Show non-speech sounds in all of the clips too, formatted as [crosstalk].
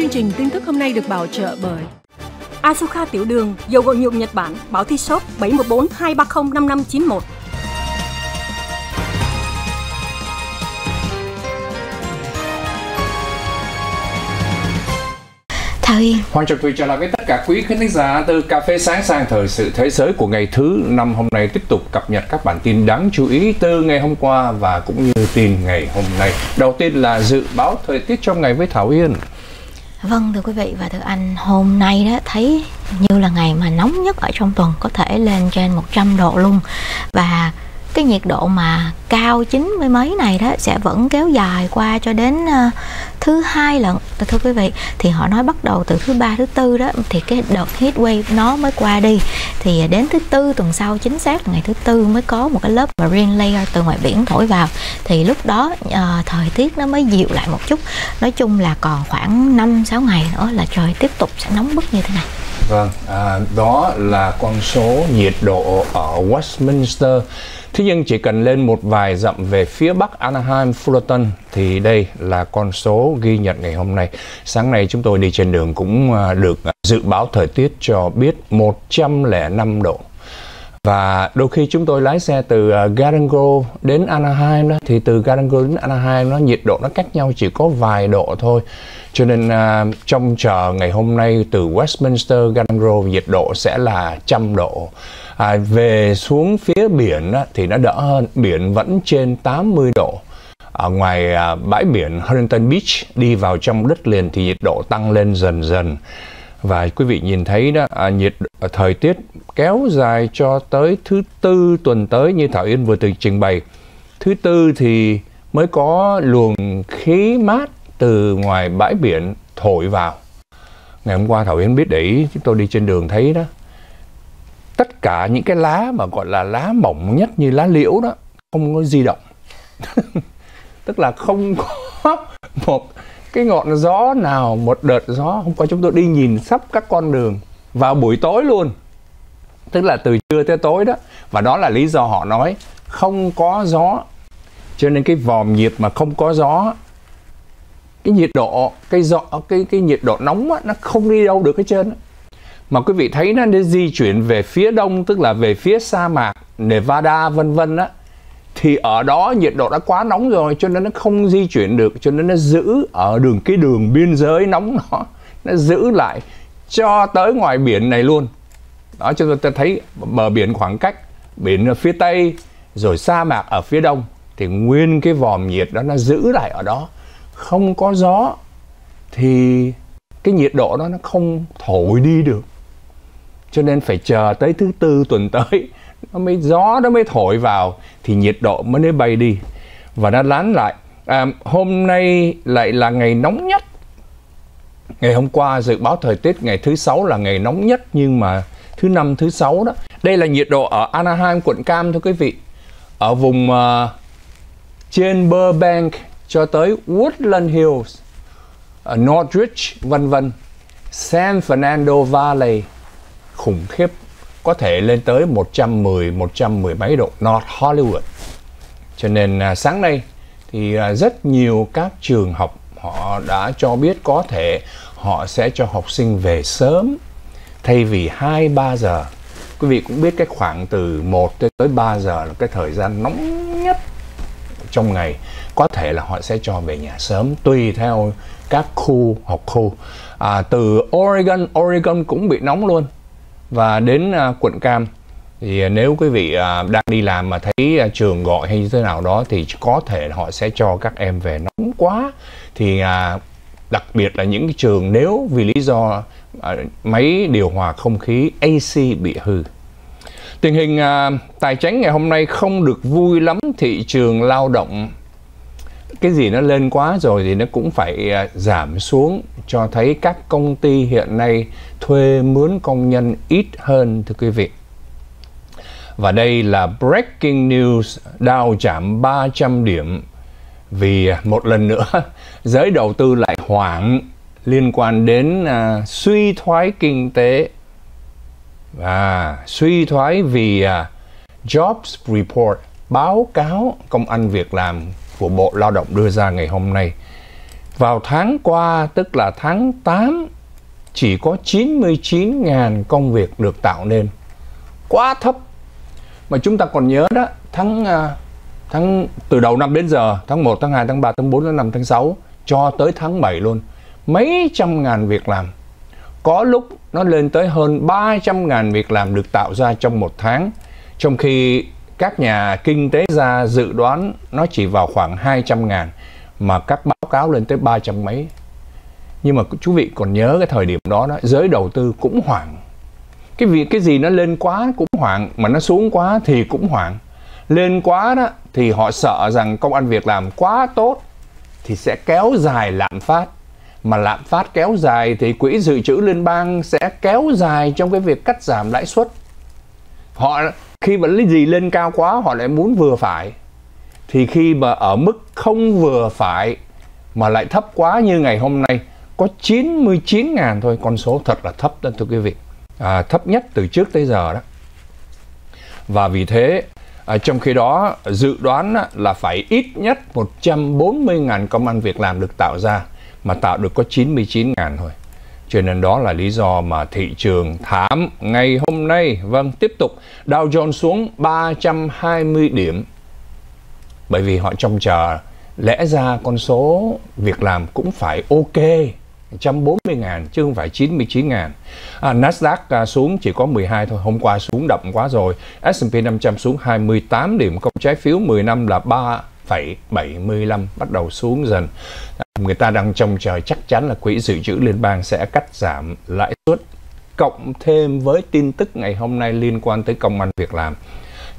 Chương trình tin tức hôm nay được bảo trợ bởi Asuka Tiểu Đường, dầu gội nhuộm Nhật Bản, bảo thi shop 714 230 5591. Thảo Yên Hoàng Trọng Thủy trở lại với tất cả quý khán giả từ Cà phê Sáng sang Thời sự Thế giới của ngày thứ năm hôm nay tiếp tục cập nhật các bản tin đáng chú ý từ ngày hôm qua và cũng như tin ngày hôm nay. Đầu tiên là dự báo thời tiết trong ngày với Thảo Yên. Vâng thưa quý vị và thưa anh, hôm nay đó thấy như là ngày mà nóng nhất ở trong tuần có thể lên trên 100 độ luôn. Và cái nhiệt độ mà cao chín mươi mấy này đó sẽ vẫn kéo dài qua cho đến ờ, thứ hai lận thưa quý vị thì họ nói bắt đầu từ thứ ba thứ tư đó thì cái đợt heat wave nó mới qua đi. Thì đến thứ tư tuần sau chính xác là ngày thứ tư mới có một cái lớp marine layer từ ngoài biển thổi vào. Thì lúc đó uh, thời tiết nó mới dịu lại một chút. Nói chung là còn khoảng 5 6 ngày nữa là trời tiếp tục sẽ nóng bức như thế này. Vâng, à, đó là con số nhiệt độ ở Westminster. Thế nhưng chỉ cần lên một vài dặm về phía bắc Anaheim, Fullerton thì đây là con số ghi nhận ngày hôm nay. Sáng nay chúng tôi đi trên đường cũng à, được à, dự báo thời tiết cho biết 105 độ. Và đôi khi chúng tôi lái xe từ à, Garden Grove đến Anaheim đó thì từ Garden Grove đến Anaheim nó nhiệt độ nó cách nhau chỉ có vài độ thôi. Cho nên uh, trong chờ ngày hôm nay từ Westminster Garden Grove nhiệt độ sẽ là trăm độ. À, về xuống phía biển á, thì nó đỡ hơn, biển vẫn trên 80 độ. Ở ngoài à, bãi biển Huntington Beach đi vào trong đất liền thì nhiệt độ tăng lên dần dần. Và quý vị nhìn thấy đó à, nhiệt à, thời tiết kéo dài cho tới thứ tư tuần tới như Thảo Yên vừa từng trình bày. Thứ tư thì mới có luồng khí mát từ ngoài bãi biển thổi vào. Ngày hôm qua Thảo Yến biết để ý, chúng tôi đi trên đường thấy đó. Tất cả những cái lá mà gọi là lá mỏng nhất như lá liễu đó không có di động. [laughs] Tức là không có [laughs] một cái ngọn gió nào, một đợt gió hôm qua chúng tôi đi nhìn sắp các con đường vào buổi tối luôn. Tức là từ trưa tới tối đó. Và đó là lý do họ nói không có gió. Cho nên cái vòm nhiệt mà không có gió cái nhiệt độ cái gió cái cái nhiệt độ nóng á, nó không đi đâu được hết trơn á mà quý vị thấy nó đi di chuyển về phía đông, tức là về phía sa mạc, Nevada, vân vân á, thì ở đó nhiệt độ đã quá nóng rồi, cho nên nó không di chuyển được, cho nên nó giữ ở đường, cái đường biên giới nóng [laughs] nó nó giữ lại cho tới ngoài biển này luôn. Đó, cho nên ta thấy bờ biển khoảng cách biển ở phía tây, rồi sa mạc ở phía đông, thì nguyên cái vòm nhiệt đó nó giữ lại ở đó. Không có gió, thì cái nhiệt độ đó nó không thổi đi được cho nên phải chờ tới thứ tư tuần tới nó mới gió nó mới thổi vào thì nhiệt độ mới mới bay đi. Và nó lán lại. À, hôm nay lại là ngày nóng nhất. Ngày hôm qua dự báo thời tiết ngày thứ sáu là ngày nóng nhất nhưng mà thứ năm thứ sáu đó. Đây là nhiệt độ ở Anaheim quận Cam thưa quý vị. Ở vùng uh, trên Burbank cho tới Woodland Hills, uh, Northridge, vân vân, San Fernando Valley khủng khiếp có thể lên tới 110, 110 mấy độ North Hollywood. Cho nên à, sáng nay thì à, rất nhiều các trường học họ đã cho biết có thể họ sẽ cho học sinh về sớm thay vì 2 3 giờ. Quý vị cũng biết cái khoảng từ 1 tới 3 giờ là cái thời gian nóng nhất trong ngày có thể là họ sẽ cho về nhà sớm tùy theo các khu học khu à, từ Oregon Oregon cũng bị nóng luôn và đến à, quận Cam, thì à, nếu quý vị à, đang đi làm mà thấy trường gọi hay như thế nào đó thì có thể họ sẽ cho các em về nóng quá. Thì đặc biệt là những cái trường nếu vì lý do máy điều hòa không khí AC bị hư. Tình hình tài chính ngày hôm nay không được vui lắm, thị trường lao động, cái gì nó lên quá rồi thì nó cũng phải giảm xuống cho thấy các công ty hiện nay thuê mướn công nhân ít hơn thưa quý vị. Và đây là breaking news Dow giảm 300 điểm vì một lần nữa [laughs] giới đầu tư lại hoảng liên quan đến à, suy thoái kinh tế và suy thoái vì à, jobs report báo cáo công ăn việc làm của Bộ Lao động đưa ra ngày hôm nay. Vào tháng qua, tức là tháng 8, chỉ có 99.000 công việc được tạo nên. Quá thấp. Mà chúng ta còn nhớ đó, tháng à, tháng từ đầu năm đến giờ, tháng 1, tháng 2, tháng 3, tháng 4, tháng 5, tháng 6 cho tới tháng 7 luôn. Mấy trăm ngàn việc làm. Có lúc nó lên tới hơn 300 ngàn việc làm được tạo ra trong một tháng. Trong khi các nhà kinh tế gia dự đoán nó chỉ vào khoảng 200 ngàn mà các báo cáo lên tới 300 mấy. Nhưng mà chú vị còn nhớ cái thời điểm đó đó, giới đầu tư cũng hoảng. Cái việc cái gì nó lên quá cũng hoảng, mà nó xuống quá thì cũng hoảng. Lên quá đó thì họ sợ rằng công ăn việc làm quá tốt thì sẽ kéo dài lạm phát. Mà lạm phát kéo dài thì quỹ dự trữ liên bang sẽ kéo dài trong cái việc cắt giảm lãi suất. Họ khi mà lấy gì lên cao quá họ lại muốn vừa phải thì khi mà ở mức không vừa phải mà lại thấp quá như ngày hôm nay có 99 ngàn thôi con số thật là thấp đó thưa quý vị à, thấp nhất từ trước tới giờ đó và vì thế à, trong khi đó dự đoán là phải ít nhất 140 ngàn công an việc làm được tạo ra mà tạo được có 99 ngàn thôi cho nên đó là lý do mà thị trường thảm ngày hôm nay. Vâng, tiếp tục Dow Jones xuống 320 điểm. Bởi vì họ trông chờ. Lẽ ra con số việc làm cũng phải ok. 140 ngàn chứ không phải 99 ngàn. À, Nasdaq à, xuống chỉ có 12 thôi. Hôm qua xuống đậm quá rồi. S&P 500 xuống 28 điểm. Công trái phiếu 10 năm là 3,75 bắt đầu xuống dần. À, người ta đang trông chờ chắc chắn là quỹ dự trữ liên bang sẽ cắt giảm lãi suất. Cộng thêm với tin tức ngày hôm nay liên quan tới công an việc làm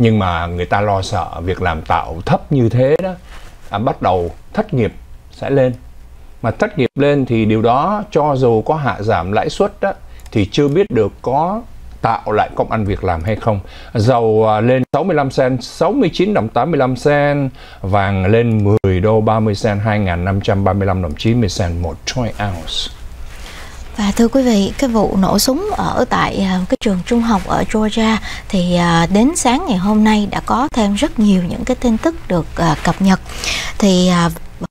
nhưng mà người ta lo sợ việc làm tạo thấp như thế đó à, bắt đầu thất nghiệp sẽ lên mà thất nghiệp lên thì điều đó cho dù có hạ giảm lãi suất đó thì chưa biết được có tạo lại công ăn việc làm hay không. Dầu à, lên 65 cent, 69 đồng 85 cent, vàng lên 10 đô 30 cent, 2.535 đồng 90 cent một troy ounce. Và thưa quý vị, cái vụ nổ súng ở tại à, cái trường trung học ở Georgia thì à, đến sáng ngày hôm nay đã có thêm rất nhiều những cái tin tức được à, cập nhật. Thì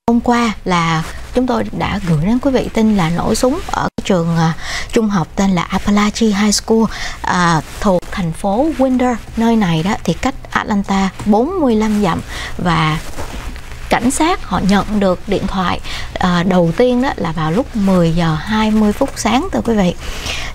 hôm qua là chúng tôi đã gửi đến quý vị tin là nổ súng ở trường uh, trung học tên là Appalachian High School uh, thuộc thành phố Winder nơi này đó thì cách Atlanta 45 dặm và cảnh sát họ nhận được điện thoại à, đầu tiên đó là vào lúc 10 giờ 20 phút sáng thưa quý vị.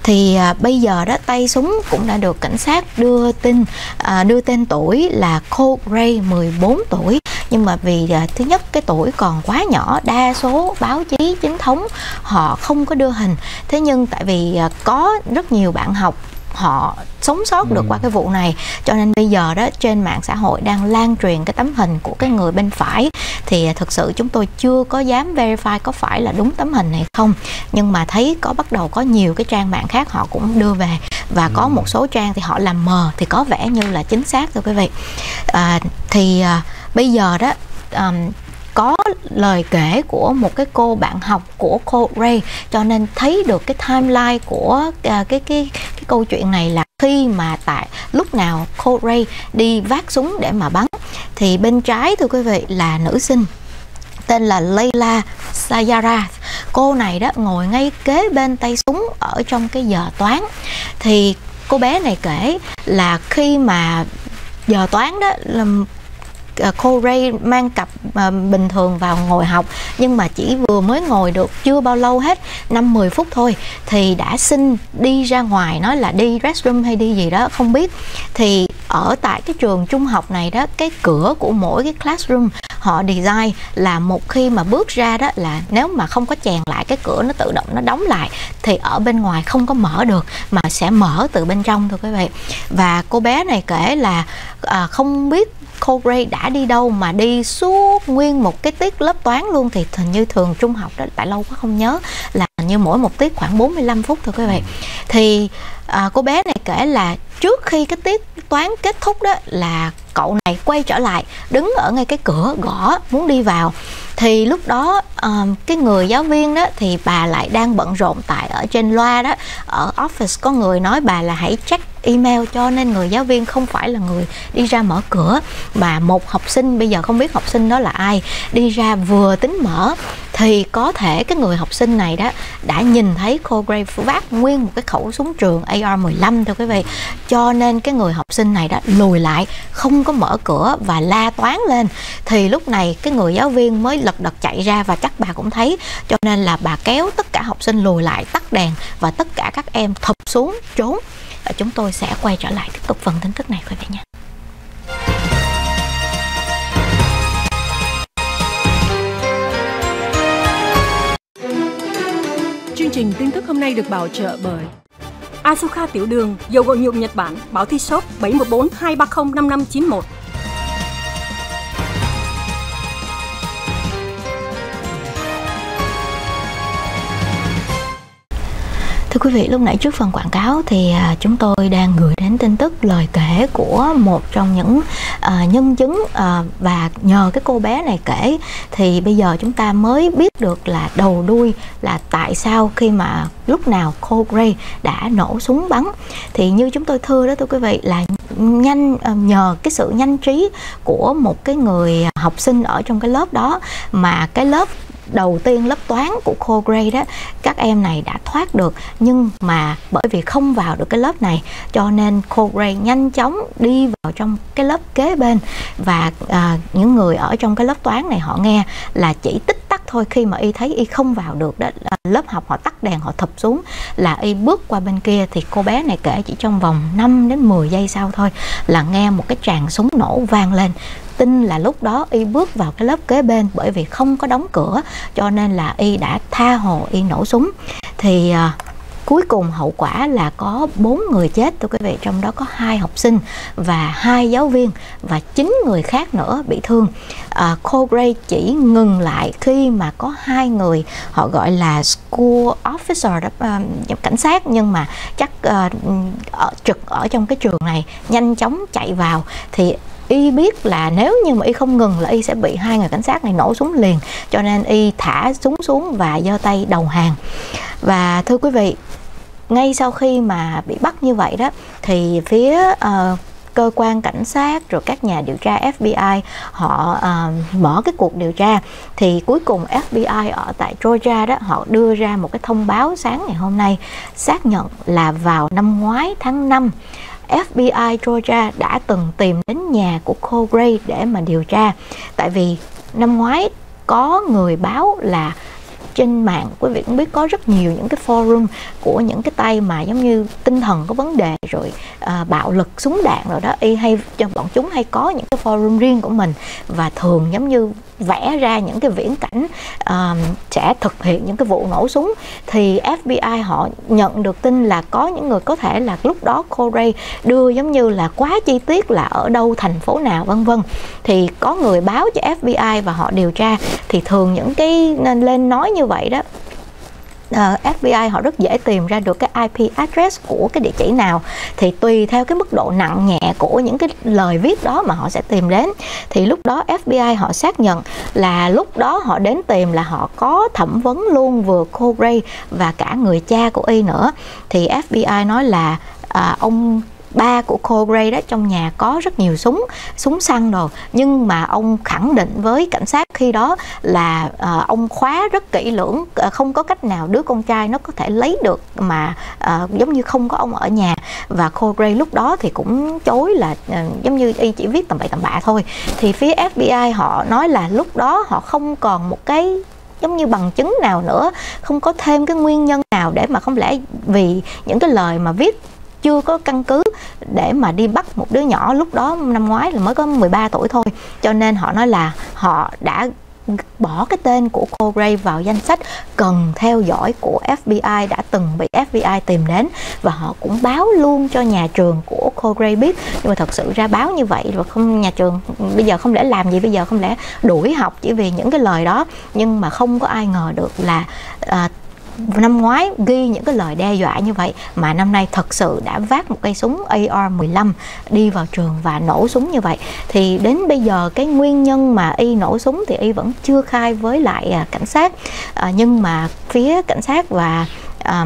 Thì à, bây giờ đó tay súng cũng đã được cảnh sát đưa tin à, đưa tên tuổi là Cole Ray 14 tuổi. Nhưng mà vì à, thứ nhất cái tuổi còn quá nhỏ đa số báo chí chính thống họ không có đưa hình. Thế nhưng tại vì à, có rất nhiều bạn học họ sống sót được ừ. qua cái vụ này. Cho nên bây giờ đó trên mạng xã hội đang lan truyền cái tấm hình của cái người bên phải. Thì thực sự chúng tôi chưa có dám verify có phải là đúng tấm hình này không. Nhưng mà thấy có bắt đầu có nhiều cái trang mạng khác họ cũng đưa về. Và có ừ. một số trang thì họ làm mờ thì có vẻ như là chính xác thưa quý vị. À, thì à, bây giờ đó um, có lời kể của một cái cô bạn học của cô Ray. Cho nên thấy được cái timeline của uh, cái cái cái câu chuyện này là khi mà tại lúc nào cô Ray đi vác súng để mà bắn. Thì bên trái thưa quý vị là nữ sinh tên là Layla Sayara. Cô này đó ngồi ngay kế bên tay súng ở trong cái giờ toán. Thì cô bé này kể là khi mà giờ toán đó là Ờ, cô Ray mang cặp ờ, bình thường vào ngồi học nhưng mà chỉ vừa mới ngồi được chưa bao lâu hết 5-10 phút thôi thì đã xin đi ra ngoài nói là đi restroom hay đi gì đó không biết. Thì ở tại cái trường trung học này đó cái cửa của mỗi cái classroom họ design là một khi mà bước ra đó là nếu mà không có chèn lại cái cửa nó tự động nó đóng lại thì ở bên ngoài không có mở được mà sẽ mở từ bên trong thôi quý vị và cô bé này kể là à, không biết cô Ray đã đi đâu mà đi suốt nguyên một cái tiết lớp toán luôn thì hình như thường trung học đó tại lâu quá không nhớ là như mỗi một tiết khoảng 45 phút thôi quý vị thì à, cô bé này kể là trước khi cái tiết toán kết thúc đó là cậu này quay trở lại đứng ở ngay cái cửa gõ muốn đi vào. Thì lúc đó um, cái người giáo viên đó thì bà lại đang bận rộn tại ở trên loa đó ở office có người nói bà là hãy check email cho nên người giáo viên không phải là người đi ra mở cửa. Mà một học sinh, bây giờ không biết học sinh đó là ai, đi ra vừa tính mở thì có thể cái người học sinh này đó đã nhìn thấy cô Gray vác nguyên một cái khẩu súng trường AR-15 thưa quý vị. Cho nên cái người học sinh này đó lùi lại, không có mở cửa và la toán lên. Thì lúc này cái người giáo viên mới lật đật chạy ra và chắc bà cũng thấy. Cho nên là bà kéo tất cả học sinh lùi lại, tắt đèn và tất cả các em thụp xuống, trốn và chúng tôi sẽ quay trở lại tiếp tục phần tin tức này quý vị nhé Chương trình tin tức hôm nay được bảo trợ bởi Asuka tiểu đường, dầu gội nhuộm Nhật Bản, bảo thi shop 714 230 5591. Thưa quý vị, lúc nãy trước phần quảng cáo thì à, chúng tôi đang gửi đến tin tức lời kể của một trong những uh, nhân chứng uh, và nhờ cái cô bé này kể. Thì bây giờ chúng ta mới biết được là đầu đuôi là tại sao khi mà lúc nào cô Gray đã nổ súng bắn. Thì như chúng tôi thưa đó thưa quý vị là nhanh nhờ cái sự nhanh trí của một cái người học sinh ở trong cái lớp đó mà cái lớp đầu tiên lớp toán của cô Gray đó các em này đã thoát được nhưng mà bởi vì không vào được cái lớp này cho nên cô Gray nhanh chóng đi vào trong cái lớp kế bên. Và à, những người ở trong cái lớp toán này họ nghe là chỉ tích tắc thôi khi mà y thấy y không vào được đó lớp học họ tắt đèn họ thụp xuống là y bước qua bên kia. Thì cô bé này kể chỉ trong vòng 5 đến 10 giây sau thôi là nghe một cái tràng súng nổ vang lên tin là lúc đó y bước vào cái lớp kế bên bởi vì không có đóng cửa cho nên là y đã tha hồ y nổ súng. Thì à, cuối cùng hậu quả là có bốn người chết thưa quý vị trong đó có hai học sinh và hai giáo viên và chín người khác nữa bị thương. À, cô Gray chỉ ngừng lại khi mà có hai người họ gọi là school officer đó, uh, cảnh sát nhưng mà chắc uh, ở, trực ở trong cái trường này nhanh chóng chạy vào. Thì y biết là nếu như mà y không ngừng là y sẽ bị hai người cảnh sát này nổ súng liền. Cho nên y thả súng xuống và giơ tay đầu hàng. Và thưa quý vị ngay sau khi mà bị bắt như vậy đó thì phía uh, cơ quan cảnh sát rồi các nhà điều tra FBI họ uh, mở cái cuộc điều tra. Thì cuối cùng FBI ở tại Georgia đó họ đưa ra một cái thông báo sáng ngày hôm nay xác nhận là vào năm ngoái tháng 5 FBI Georgia đã từng tìm đến nhà của cô Gray để mà điều tra. Tại vì năm ngoái có người báo là trên mạng quý vị cũng biết có rất nhiều những cái forum của những cái tay mà giống như tinh thần có vấn đề rồi à, bạo lực súng đạn rồi đó y hay cho bọn chúng hay có những cái forum riêng của mình. Và thường giống như vẽ ra những cái viễn cảnh uh, sẽ thực hiện những cái vụ nổ súng thì FBI họ nhận được tin là có những người có thể là lúc đó Corey đưa giống như là quá chi tiết là ở đâu thành phố nào vân vân. Thì có người báo cho FBI và họ điều tra thì thường những cái nên lên nói như vậy đó. Ờ, uh, FBI họ rất dễ tìm ra được cái IP address của cái địa chỉ nào. Thì tùy theo cái mức độ nặng nhẹ của những cái lời viết đó mà họ sẽ tìm đến. Thì lúc đó FBI họ xác nhận là lúc đó họ đến tìm là họ có thẩm vấn luôn vừa cô Gray và cả người cha của y nữa. Thì FBI nói là à, ông ba của cô Gray đó trong nhà có rất nhiều súng súng săn đồ. Nhưng mà ông khẳng định với cảnh sát khi đó là uh, ông khóa rất kỹ lưỡng uh, không có cách nào đứa con trai nó có thể lấy được mà uh, giống như không có ông ở nhà. Và cô Gray lúc đó thì cũng chối là uh, giống như y chỉ viết tầm bậy tầm bạ thôi. Thì phía FBI họ nói là lúc đó họ không còn một cái giống như bằng chứng nào nữa không có thêm cái nguyên nhân nào để mà không lẽ vì những cái lời mà viết chưa có căn cứ để mà đi bắt một đứa nhỏ lúc đó năm ngoái là mới có 13 tuổi thôi. Cho nên họ nói là họ đã bỏ cái tên của cô Gray vào danh sách cần theo dõi của FBI đã từng bị FBI tìm đến. Và họ cũng báo luôn cho nhà trường của cô Gray biết. Nhưng mà thật sự ra báo như vậy và không nhà trường bây giờ không lẽ làm gì bây giờ không lẽ đuổi học chỉ vì những cái lời đó. Nhưng mà không có ai ngờ được là à, năm ngoái ghi những cái lời đe dọa như vậy mà năm nay thật sự đã vác một cây súng AR-15 đi vào trường và nổ súng như vậy. Thì đến bây giờ cái nguyên nhân mà y nổ súng thì y vẫn chưa khai với lại à, cảnh sát. À, nhưng mà phía cảnh sát và à,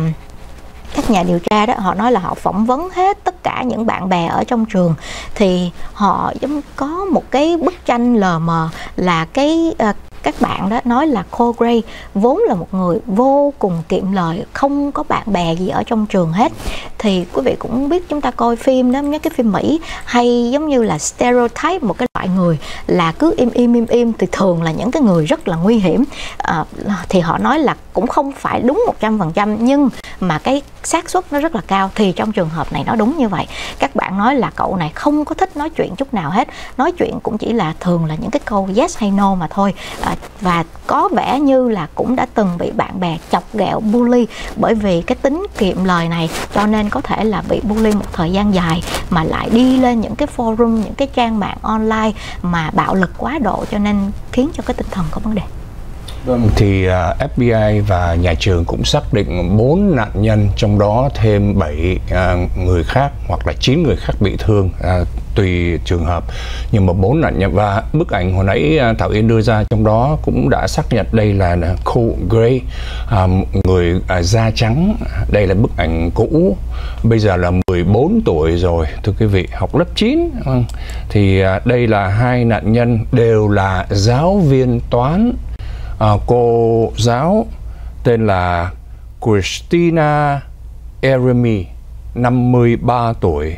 các nhà điều tra đó họ nói là họ phỏng vấn hết tất cả những bạn bè ở trong trường. Thì họ giống có một cái bức tranh lờ mờ là cái à, các bạn đó nói là cô Gray vốn là một người vô cùng kiệm lời không có bạn bè gì ở trong trường hết. Thì quý vị cũng biết chúng ta coi phim đó nhớ cái phim Mỹ hay giống như là stereotype một cái loại người là cứ im im im im thì thường là những cái người rất là nguy hiểm. À, thì họ nói là cũng không phải đúng một trăm phần trăm nhưng mà cái xác suất nó rất là cao thì trong trường hợp này nó đúng như vậy. Các bạn nói là cậu này không có thích nói chuyện chút nào hết. Nói chuyện cũng chỉ là thường là những cái câu yes hay no mà thôi. À, và có vẻ như là cũng đã từng bị bạn bè chọc ghẹo bully bởi vì cái tính kiệm lời này cho nên có thể là bị bully một thời gian dài mà lại đi lên những cái forum những cái trang mạng online mà bạo lực quá độ cho nên khiến cho cái tinh thần có vấn đề. Vâng, thì à, FBI và nhà trường cũng xác định 4 nạn nhân, trong đó thêm 7 à, người khác hoặc là 9 người khác bị thương, à, tùy trường hợp. Nhưng mà 4 nạn nhân và bức ảnh hồi nãy Thảo Yên đưa ra trong đó cũng đã xác nhận đây là khu Gray, người da trắng. Đây là bức ảnh cũ, bây giờ là 14 tuổi rồi, thưa quý vị, học lớp 9. Vâng, thì đây là hai nạn nhân đều là giáo viên toán à, cô giáo tên là Christina Eremi 53 tuổi.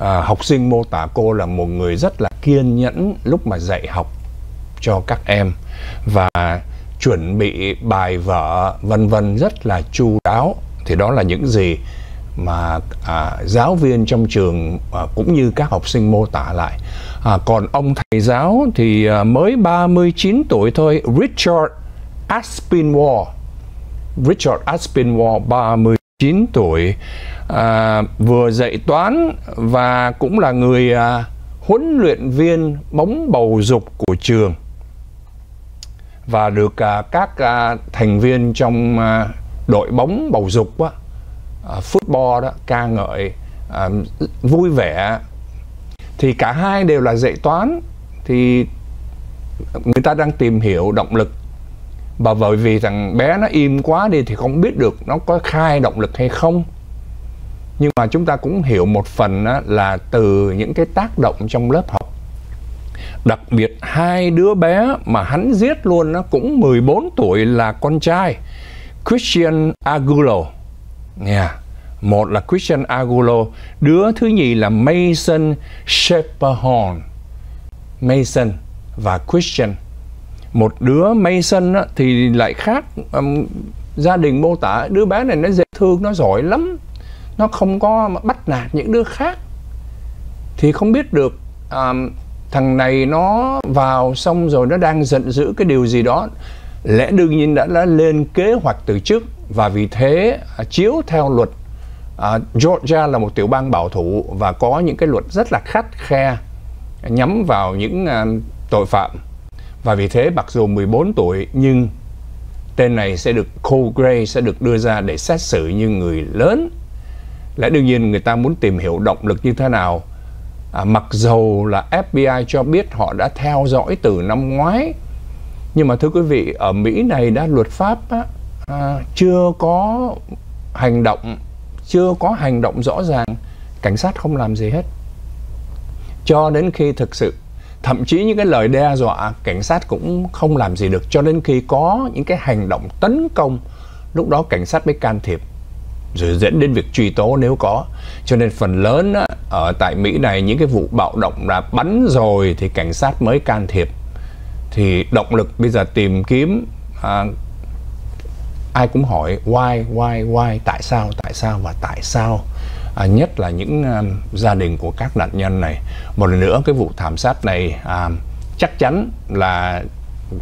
À, học sinh mô tả cô là một người rất là kiên nhẫn lúc mà dạy học cho các em và chuẩn bị bài vở vân vân rất là chu đáo. Thì đó là những gì mà à, giáo viên trong trường à, cũng như các học sinh mô tả lại. À, còn ông thầy giáo thì à, mới 39 tuổi thôi, Richard Aspinwall. Richard Aspinwall 39 tuổi à, vừa dạy toán và cũng là người à, huấn luyện viên bóng bầu dục của trường và được à, các à, thành viên trong à, đội bóng bầu dục á, uh, football đó ca ngợi uh, vui vẻ thì cả hai đều là dạy toán thì người ta đang tìm hiểu động lực. Và bởi vì thằng bé nó im quá đi thì không biết được nó có khai động lực hay không. Nhưng mà chúng ta cũng hiểu một phần là từ những cái tác động trong lớp học. Đặc biệt hai đứa bé mà hắn giết luôn nó cũng 14 tuổi là con trai Christian Agulo yeah. À? một là Christian Agulo đứa thứ nhì là Mason Shepperhorn Mason và Christian. Một đứa Mason á, thì lại khác um, gia đình mô tả đứa bé này nó dễ thương nó giỏi lắm. Nó không có bắt nạt những đứa khác. Thì không biết được um, thằng này nó vào xong rồi nó đang giận dữ cái điều gì đó. Lẽ đương nhiên đã, đã lên kế hoạch từ trước và vì thế à, chiếu theo luật à, Georgia là một tiểu bang bảo thủ và có những cái luật rất là khắt khe nhắm vào những à, tội phạm. Và vì thế mặc dù 14 tuổi nhưng tên này sẽ được Cole Gray sẽ được đưa ra để xét xử như người lớn. Lẽ đương nhiên người ta muốn tìm hiểu động lực như thế nào. À, mặc dầu là FBI cho biết họ đã theo dõi từ năm ngoái nhưng mà thưa quý vị ở Mỹ này đã luật pháp á, à, chưa có hành động chưa có hành động rõ ràng cảnh sát không làm gì hết. Cho đến khi thực sự thậm chí những cái lời đe dọa cảnh sát cũng không làm gì được. Cho đến khi có những cái hành động tấn công lúc đó cảnh sát mới can thiệp. Rồi dẫn đến việc truy tố nếu có. Cho nên phần lớn á, ở tại Mỹ này những cái vụ bạo động đã bắn rồi thì cảnh sát mới can thiệp. Thì động lực bây giờ tìm kiếm à, ai cũng hỏi why why why tại sao tại sao và tại sao. À, nhất là những à, gia đình của các nạn nhân này. Một lần nữa cái vụ thảm sát này à, chắc chắn là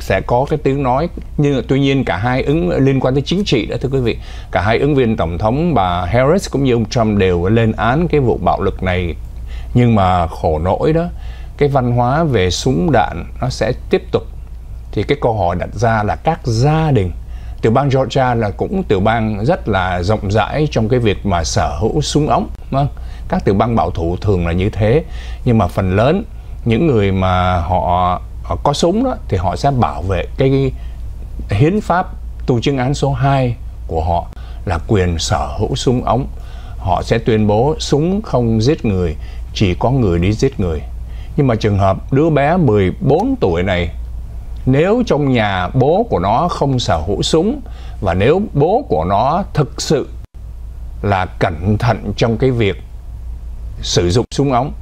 sẽ có cái tiếng nói nhưng tuy nhiên cả hai ứng liên quan tới chính trị đó thưa quý vị. Cả hai ứng viên tổng thống bà Harris cũng như ông Trump đều lên án cái vụ bạo lực này. Nhưng mà khổ nỗi đó cái văn hóa về súng đạn nó sẽ tiếp tục. Thì cái câu hỏi đặt ra là các gia đình tiểu bang Georgia là cũng tiểu bang rất là rộng rãi trong cái việc mà sở hữu súng ống vâng. Các tiểu bang bảo thủ thường là như thế. Nhưng mà phần lớn những người mà họ, họ có súng đó thì họ sẽ bảo vệ cái hiến pháp tù chứng án số 2 của họ là quyền sở hữu súng ống. Họ sẽ tuyên bố súng không giết người chỉ có người đi giết người. Nhưng mà trường hợp đứa bé 14 tuổi này nếu trong nhà bố của nó không sở hữu súng và nếu bố của nó thực sự là cẩn thận trong cái việc sử dụng súng ống,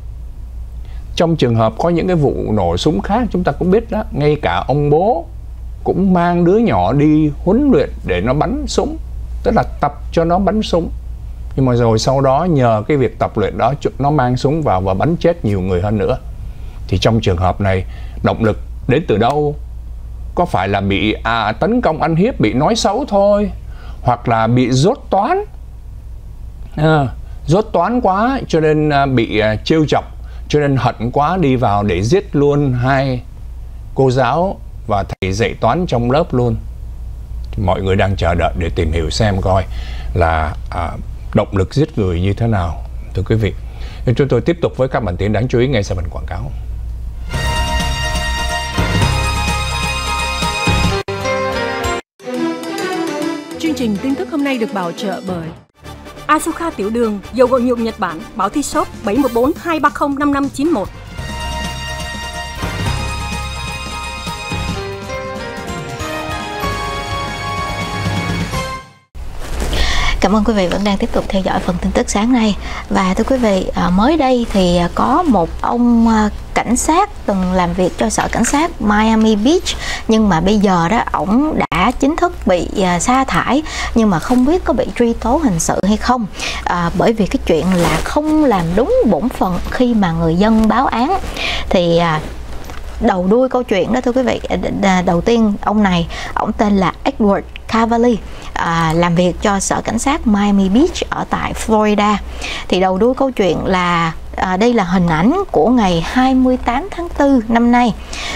trong trường hợp có những cái vụ nổ súng khác chúng ta cũng biết đó, ngay cả ông bố cũng mang đứa nhỏ đi huấn luyện để nó bắn súng, tức là tập cho nó bắn súng. Nhưng mà rồi sau đó nhờ cái việc tập luyện đó nó mang súng vào và bắn chết nhiều người hơn nữa. Thì trong trường hợp này, động lực đến từ đâu? Có phải là bị à, tấn công ăn hiếp bị nói xấu thôi? Hoặc là bị rốt toán? À, rốt toán quá cho nên à, bị à, trêu chọc cho nên hận quá đi vào để giết luôn hai cô giáo và thầy dạy toán trong lớp luôn. Mọi người đang chờ đợi để tìm hiểu xem coi là à, động lực giết người như thế nào thưa quý vị. Chúng tôi tiếp tục với các bản tin đáng chú ý ngay sau phần quảng cáo. Trình tin tức hôm nay được bảo trợ bởi Asuka tiểu đường, dầu gội nhuộm Nhật Bản, bảo thi shop 714 230 5591. Cảm ơn quý vị vẫn đang tiếp tục theo dõi phần tin tức sáng nay. Và thưa quý vị à, mới đây thì à, có một ông à, cảnh sát từng làm việc cho sở cảnh sát Miami Beach. Nhưng mà bây giờ đó ổng đã chính thức bị à, sa thải. Nhưng mà không biết có bị truy tố hình sự hay không. À, bởi vì cái chuyện là không làm đúng bổn phận khi mà người dân báo án. Thì à, đầu đuôi câu chuyện đó thưa quý vị đầu tiên ông này ông tên là Edward Cavalli à, làm việc cho sở cảnh sát Miami Beach ở tại Florida. Thì đầu đuôi câu chuyện là à, đây là hình ảnh của ngày 28 tháng 4 năm nay.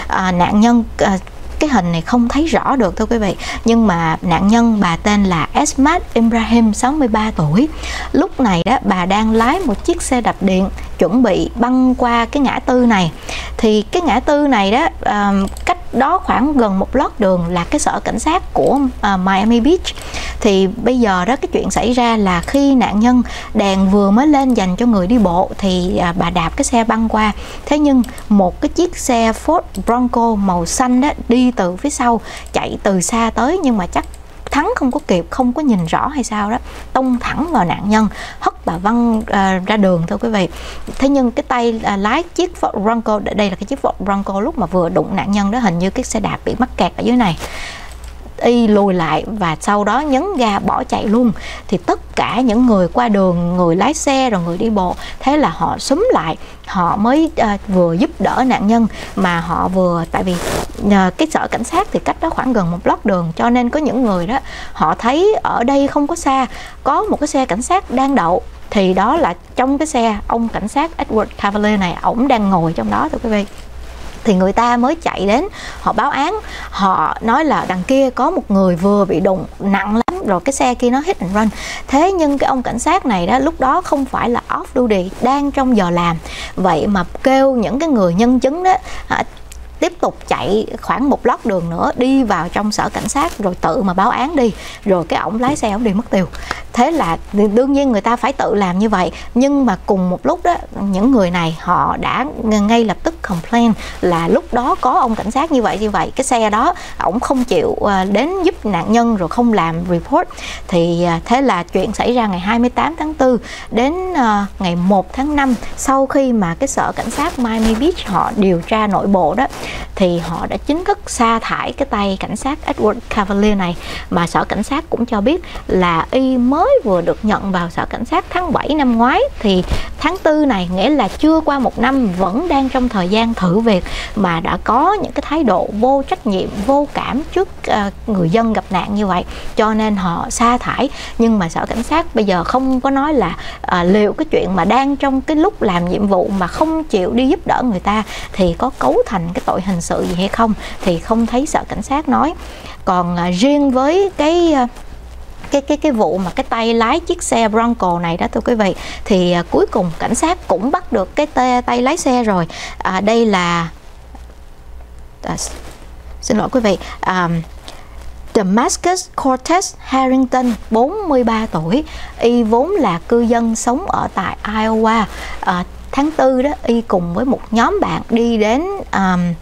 À, nạn nhân à, cái hình này không thấy rõ được thưa quý vị nhưng mà nạn nhân bà tên là Esmat Ibrahim 63 tuổi. Lúc này đó bà đang lái một chiếc xe đạp điện chuẩn bị băng qua cái ngã tư này. Thì cái ngã tư này đó uh, cách đó khoảng gần một lót đường là cái sở cảnh sát của uh, Miami Beach. Thì bây giờ đó cái chuyện xảy ra là khi nạn nhân đèn vừa mới lên dành cho người đi bộ thì uh, bà đạp cái xe băng qua. Thế nhưng một cái chiếc xe Ford Bronco màu xanh đó đi từ phía sau chạy từ xa tới nhưng mà chắc thắng không có kịp không có nhìn rõ hay sao đó tông thẳng vào nạn nhân hất bà văng uh, à, ra đường thưa quý vị. Thế nhưng cái tay uh, lái chiếc Ford Bronco đây là cái chiếc Ford Bronco lúc mà vừa đụng nạn nhân đó hình như cái xe đạp bị mắc kẹt ở dưới này y lùi lại và sau đó nhấn ga bỏ chạy luôn. Thì tất cả những người qua đường người lái xe rồi người đi bộ thế là họ súng lại. Họ mới uh, vừa giúp đỡ nạn nhân mà họ vừa tại vì uh, cái sở cảnh sát thì cách đó khoảng gần một block đường cho nên có những người đó họ thấy ở đây không có xa có một cái xe cảnh sát đang đậu. Thì đó là trong cái xe ông cảnh sát Edward Cavalier này ổng đang ngồi trong đó thưa quý vị thì người ta mới chạy đến, họ báo án, họ nói là đằng kia có một người vừa bị đụng nặng lắm, rồi cái xe kia nó hit and run. Thế nhưng cái ông cảnh sát này đó, lúc đó không phải là off duty, đang trong giờ làm. Vậy mà kêu những cái người nhân chứng đó à, tiếp tục chạy khoảng một lót đường nữa, đi vào trong sở cảnh sát rồi tự mà báo án đi. Rồi cái ổng lái xe ổng đi mất tiêu. Thế là đương nhiên người ta phải tự làm như vậy. Nhưng mà cùng một lúc đó, những người này họ đã ngay lập tức complain là lúc đó có ông cảnh sát như vậy như vậy. Cái xe đó, ổng không chịu ờ, đến giúp nạn nhân rồi không làm report. Thì ờ, thế là chuyện xảy ra ngày 28 tháng 4 đến ờ, ngày 1 tháng 5 sau khi mà cái sở cảnh sát Miami Beach họ điều tra nội bộ đó thì họ đã chính thức sa thải cái tay cảnh sát Edward Cavalier này. Mà sở cảnh sát cũng cho biết là y mới vừa được nhận vào sở cảnh sát tháng 7 năm ngoái. Thì tháng 4 này nghĩa là chưa qua một năm vẫn đang trong thời gian thử việc mà đã có những cái thái độ vô trách nhiệm vô cảm trước uh, người dân gặp nạn như vậy. Cho nên họ sa thải. Nhưng mà sở cảnh sát bây giờ không có nói là uh, liệu cái chuyện mà đang trong cái lúc làm nhiệm vụ mà không chịu đi giúp đỡ người ta thì có cấu thành cái tội hình sự gì hay không thì không thấy sợ cảnh sát nói còn à, riêng với cái à, cái cái cái vụ mà cái tay lái chiếc xe Bronco này đó thưa quý vị thì à, cuối cùng cảnh sát cũng bắt được cái tay, tay lái xe rồi à, đây là à, xin lỗi quý vị à, Damascus Cortez Harrington, 43 tuổi, y vốn là cư dân sống ở tại Iowa. À, tháng 4 đó, y cùng với một nhóm bạn đi đến um,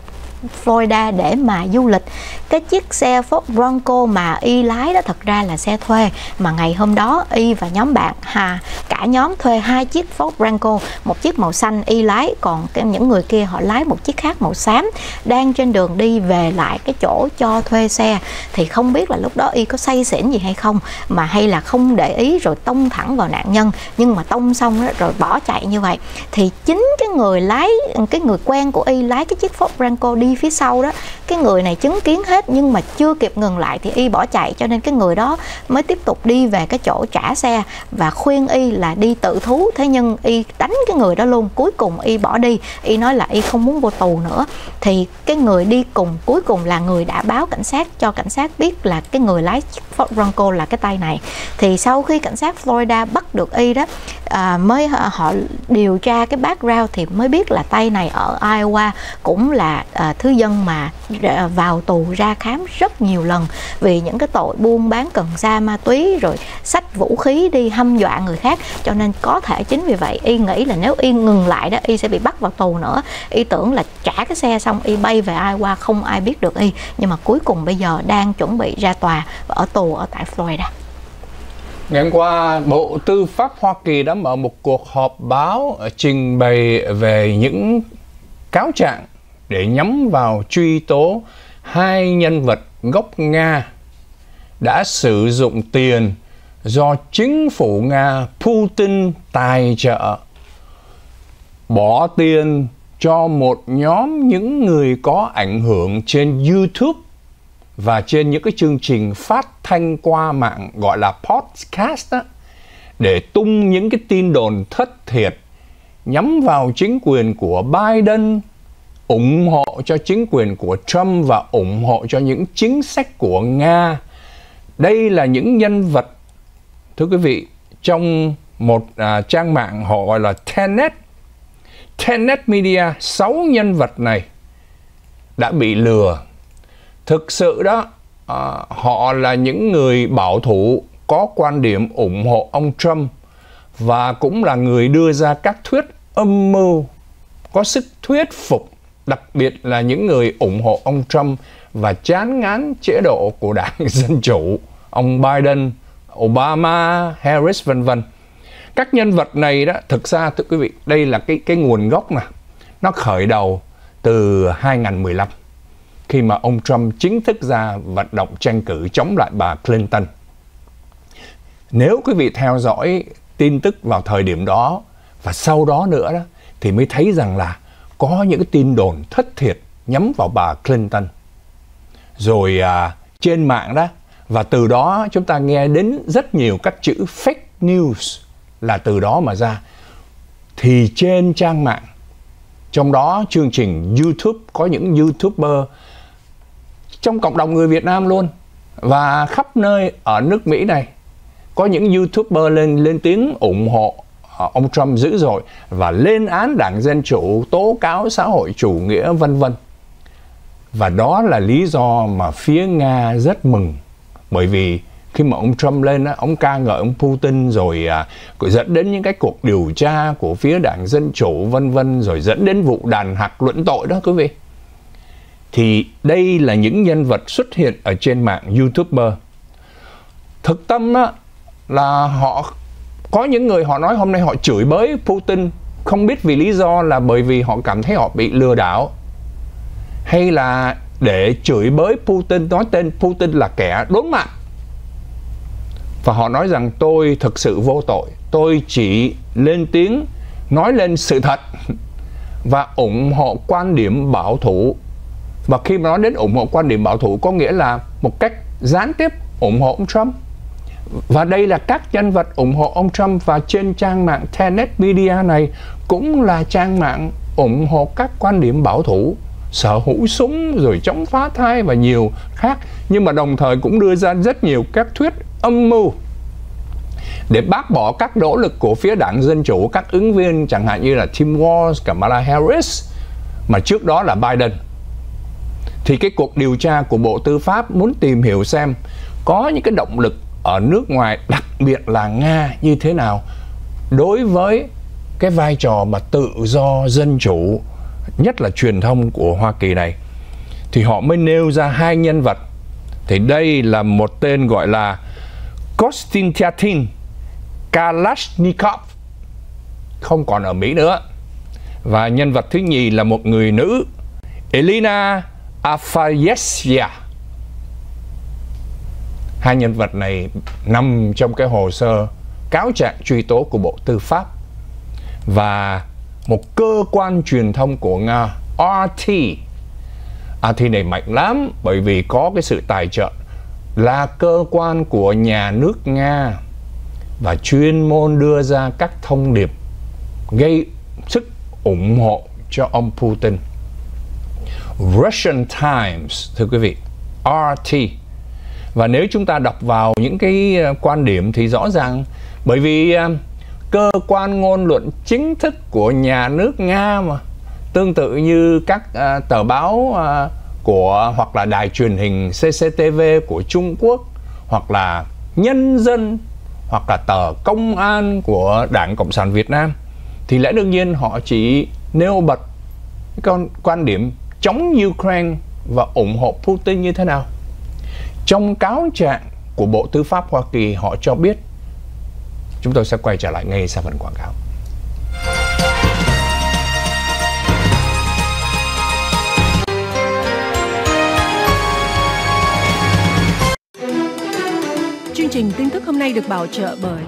Florida để mà du lịch. Cái chiếc xe Ford Bronco mà y lái đó thật ra là xe thuê. Mà ngày hôm đó y và nhóm bạn hà cả nhóm thuê hai chiếc Ford Bronco. Một chiếc màu xanh y lái còn những người kia họ lái một chiếc khác màu xám đang trên đường đi về lại cái chỗ cho thuê xe. Thì không biết là lúc đó y có say xỉn gì hay không mà hay là không để ý rồi tông thẳng vào nạn nhân. Nhưng mà tông xong đó, rồi bỏ chạy như vậy. Thì chính cái người lái cái người quen của y lái cái chiếc Ford Bronco đi phía sau đó. Cái người này chứng kiến hết nhưng mà chưa kịp ngừng lại thì y bỏ chạy cho nên cái người đó mới tiếp tục đi về cái chỗ trả xe và khuyên y là đi tự thú. Thế nhưng y đánh cái người đó luôn cuối cùng y bỏ đi. Y nói là y không muốn vô tù nữa. Thì cái người đi cùng cuối cùng là người đã báo cảnh sát cho cảnh sát biết là cái người lái Ford Bronco là cái tay này. Thì sau khi cảnh sát Florida bắt được y đó à, mới họ điều tra cái background thì mới biết là tay này ở Iowa cũng là à, thứ dân mà vào tù ra khám rất nhiều lần vì những cái tội buôn bán cần sa ma túy rồi sách vũ khí đi hâm dọa người khác. Cho nên có thể chính vì vậy y nghĩ là nếu y ngừng lại đó y sẽ bị bắt vào tù nữa. Y tưởng là trả cái xe xong y bay về ai qua không ai biết được y. Nhưng mà cuối cùng bây giờ đang chuẩn bị ra tòa và ở tù ở tại Florida. Ngày hôm qua, Bộ Tư pháp Hoa Kỳ đã mở một cuộc họp báo trình bày về những cáo trạng để nhắm vào truy tố hai nhân vật gốc Nga đã sử dụng tiền do chính phủ Nga Putin tài trợ. Bỏ tiền cho một nhóm những người có ảnh hưởng trên YouTube và trên những cái chương trình phát thanh qua mạng gọi là podcast đó, để tung những cái tin đồn thất thiệt nhắm vào chính quyền của Biden, ủng hộ cho chính quyền của Trump và ủng hộ cho những chính sách của Nga. Đây là những nhân vật, thưa quý vị, trong một à, trang mạng họ gọi là Tenet. Tenet Media, sáu nhân vật này đã bị lừa. Thực sự đó, à, họ là những người bảo thủ có quan điểm ủng hộ ông Trump và cũng là người đưa ra các thuyết âm mưu có sức thuyết phục đặc biệt là những người ủng hộ ông Trump và chán ngán chế độ của đảng [laughs] Dân Chủ, ông Biden, Obama, Harris vân vân. Các nhân vật này đó thực ra thưa quý vị, đây là cái cái nguồn gốc mà nó khởi đầu từ 2015 khi mà ông Trump chính thức ra vận động tranh cử chống lại bà Clinton. Nếu quý vị theo dõi tin tức vào thời điểm đó và sau đó nữa đó thì mới thấy rằng là có những cái tin đồn thất thiệt nhắm vào bà Clinton. Rồi à, trên mạng đó và từ đó chúng ta nghe đến rất nhiều các chữ fake news là từ đó mà ra. Thì trên trang mạng trong đó chương trình YouTube có những YouTuber trong cộng đồng người Việt Nam luôn và khắp nơi ở nước Mỹ này có những YouTuber lên lên tiếng ủng hộ ông Trump dữ dội và lên án đảng Dân Chủ, tố cáo xã hội chủ nghĩa vân vân. Và đó là lý do mà phía Nga rất mừng. Bởi vì khi mà ông Trump lên á, ông ca ngợi ông Putin rồi à, dẫn đến những cái cuộc điều tra của phía đảng Dân Chủ vân vân rồi dẫn đến vụ đàn hạc luận tội đó quý vị. Thì đây là những nhân vật xuất hiện ở trên mạng YouTuber. Thực tâm á, là họ có những người họ nói hôm nay họ chửi bới Putin, không biết vì lý do là bởi vì họ cảm thấy họ bị lừa đảo, hay là để chửi bới Putin, nói tên Putin là kẻ đốn mạng. Và họ nói rằng, tôi thực sự vô tội. Tôi chỉ lên tiếng, nói lên sự thật [laughs] và ủng hộ quan điểm bảo thủ. Và khi mà nói đến ủng hộ quan điểm bảo thủ, có nghĩa là một cách gián tiếp ủng hộ ông Trump và đây là các nhân vật ủng hộ ông Trump và trên trang mạng Tenet Media này cũng là trang mạng ủng hộ các quan điểm bảo thủ sở hữu súng rồi chống phá thai và nhiều khác. Nhưng mà đồng thời cũng đưa ra rất nhiều các thuyết âm mưu để bác bỏ các nỗ lực của phía đảng Dân Chủ, các ứng viên chẳng hạn như là Tim Walz, Kamala Harris mà trước đó là Biden. Thì cái cuộc điều tra của Bộ Tư pháp muốn tìm hiểu xem có những cái động lực ở nước ngoài, đặc biệt là Nga như thế nào, đối với cái vai trò mà tự do dân chủ, nhất là truyền thông của Hoa Kỳ này, thì họ mới nêu ra hai nhân vật. Thì đây là một tên gọi là Konstantin Kalashnikov, không còn ở Mỹ nữa. Và nhân vật thứ nhì là một người nữ Elena Afayesya hai nhân vật này nằm trong cái hồ sơ cáo trạng truy tố của Bộ Tư pháp và một cơ quan truyền thông của Nga RT RT này mạnh lắm bởi vì có cái sự tài trợ là cơ quan của nhà nước Nga và chuyên môn đưa ra các thông điệp gây sức ủng hộ cho ông Putin. Russian Times, thưa quý vị, RT. Và nếu chúng ta đọc vào những cái ờ, quan điểm thì rõ ràng bởi vì ờ, cơ quan ngôn luận chính thức của nhà nước Nga mà tương tự như các uh, tờ báo uh, của hoặc là đài truyền hình CCTV của Trung Quốc hoặc là Nhân dân hoặc là tờ Công an của Đảng Cộng sản Việt Nam thì lẽ đương nhiên họ chỉ nêu bật cái con quan điểm chống Ukraine và ủng hộ Putin như thế nào. Trong cáo trạng của Bộ Tư pháp Hoa Kỳ họ cho biết chúng tôi sẽ quay trở lại ngay sau phần quảng cáo. Chương trình tin tức hôm nay được bảo trợ bởi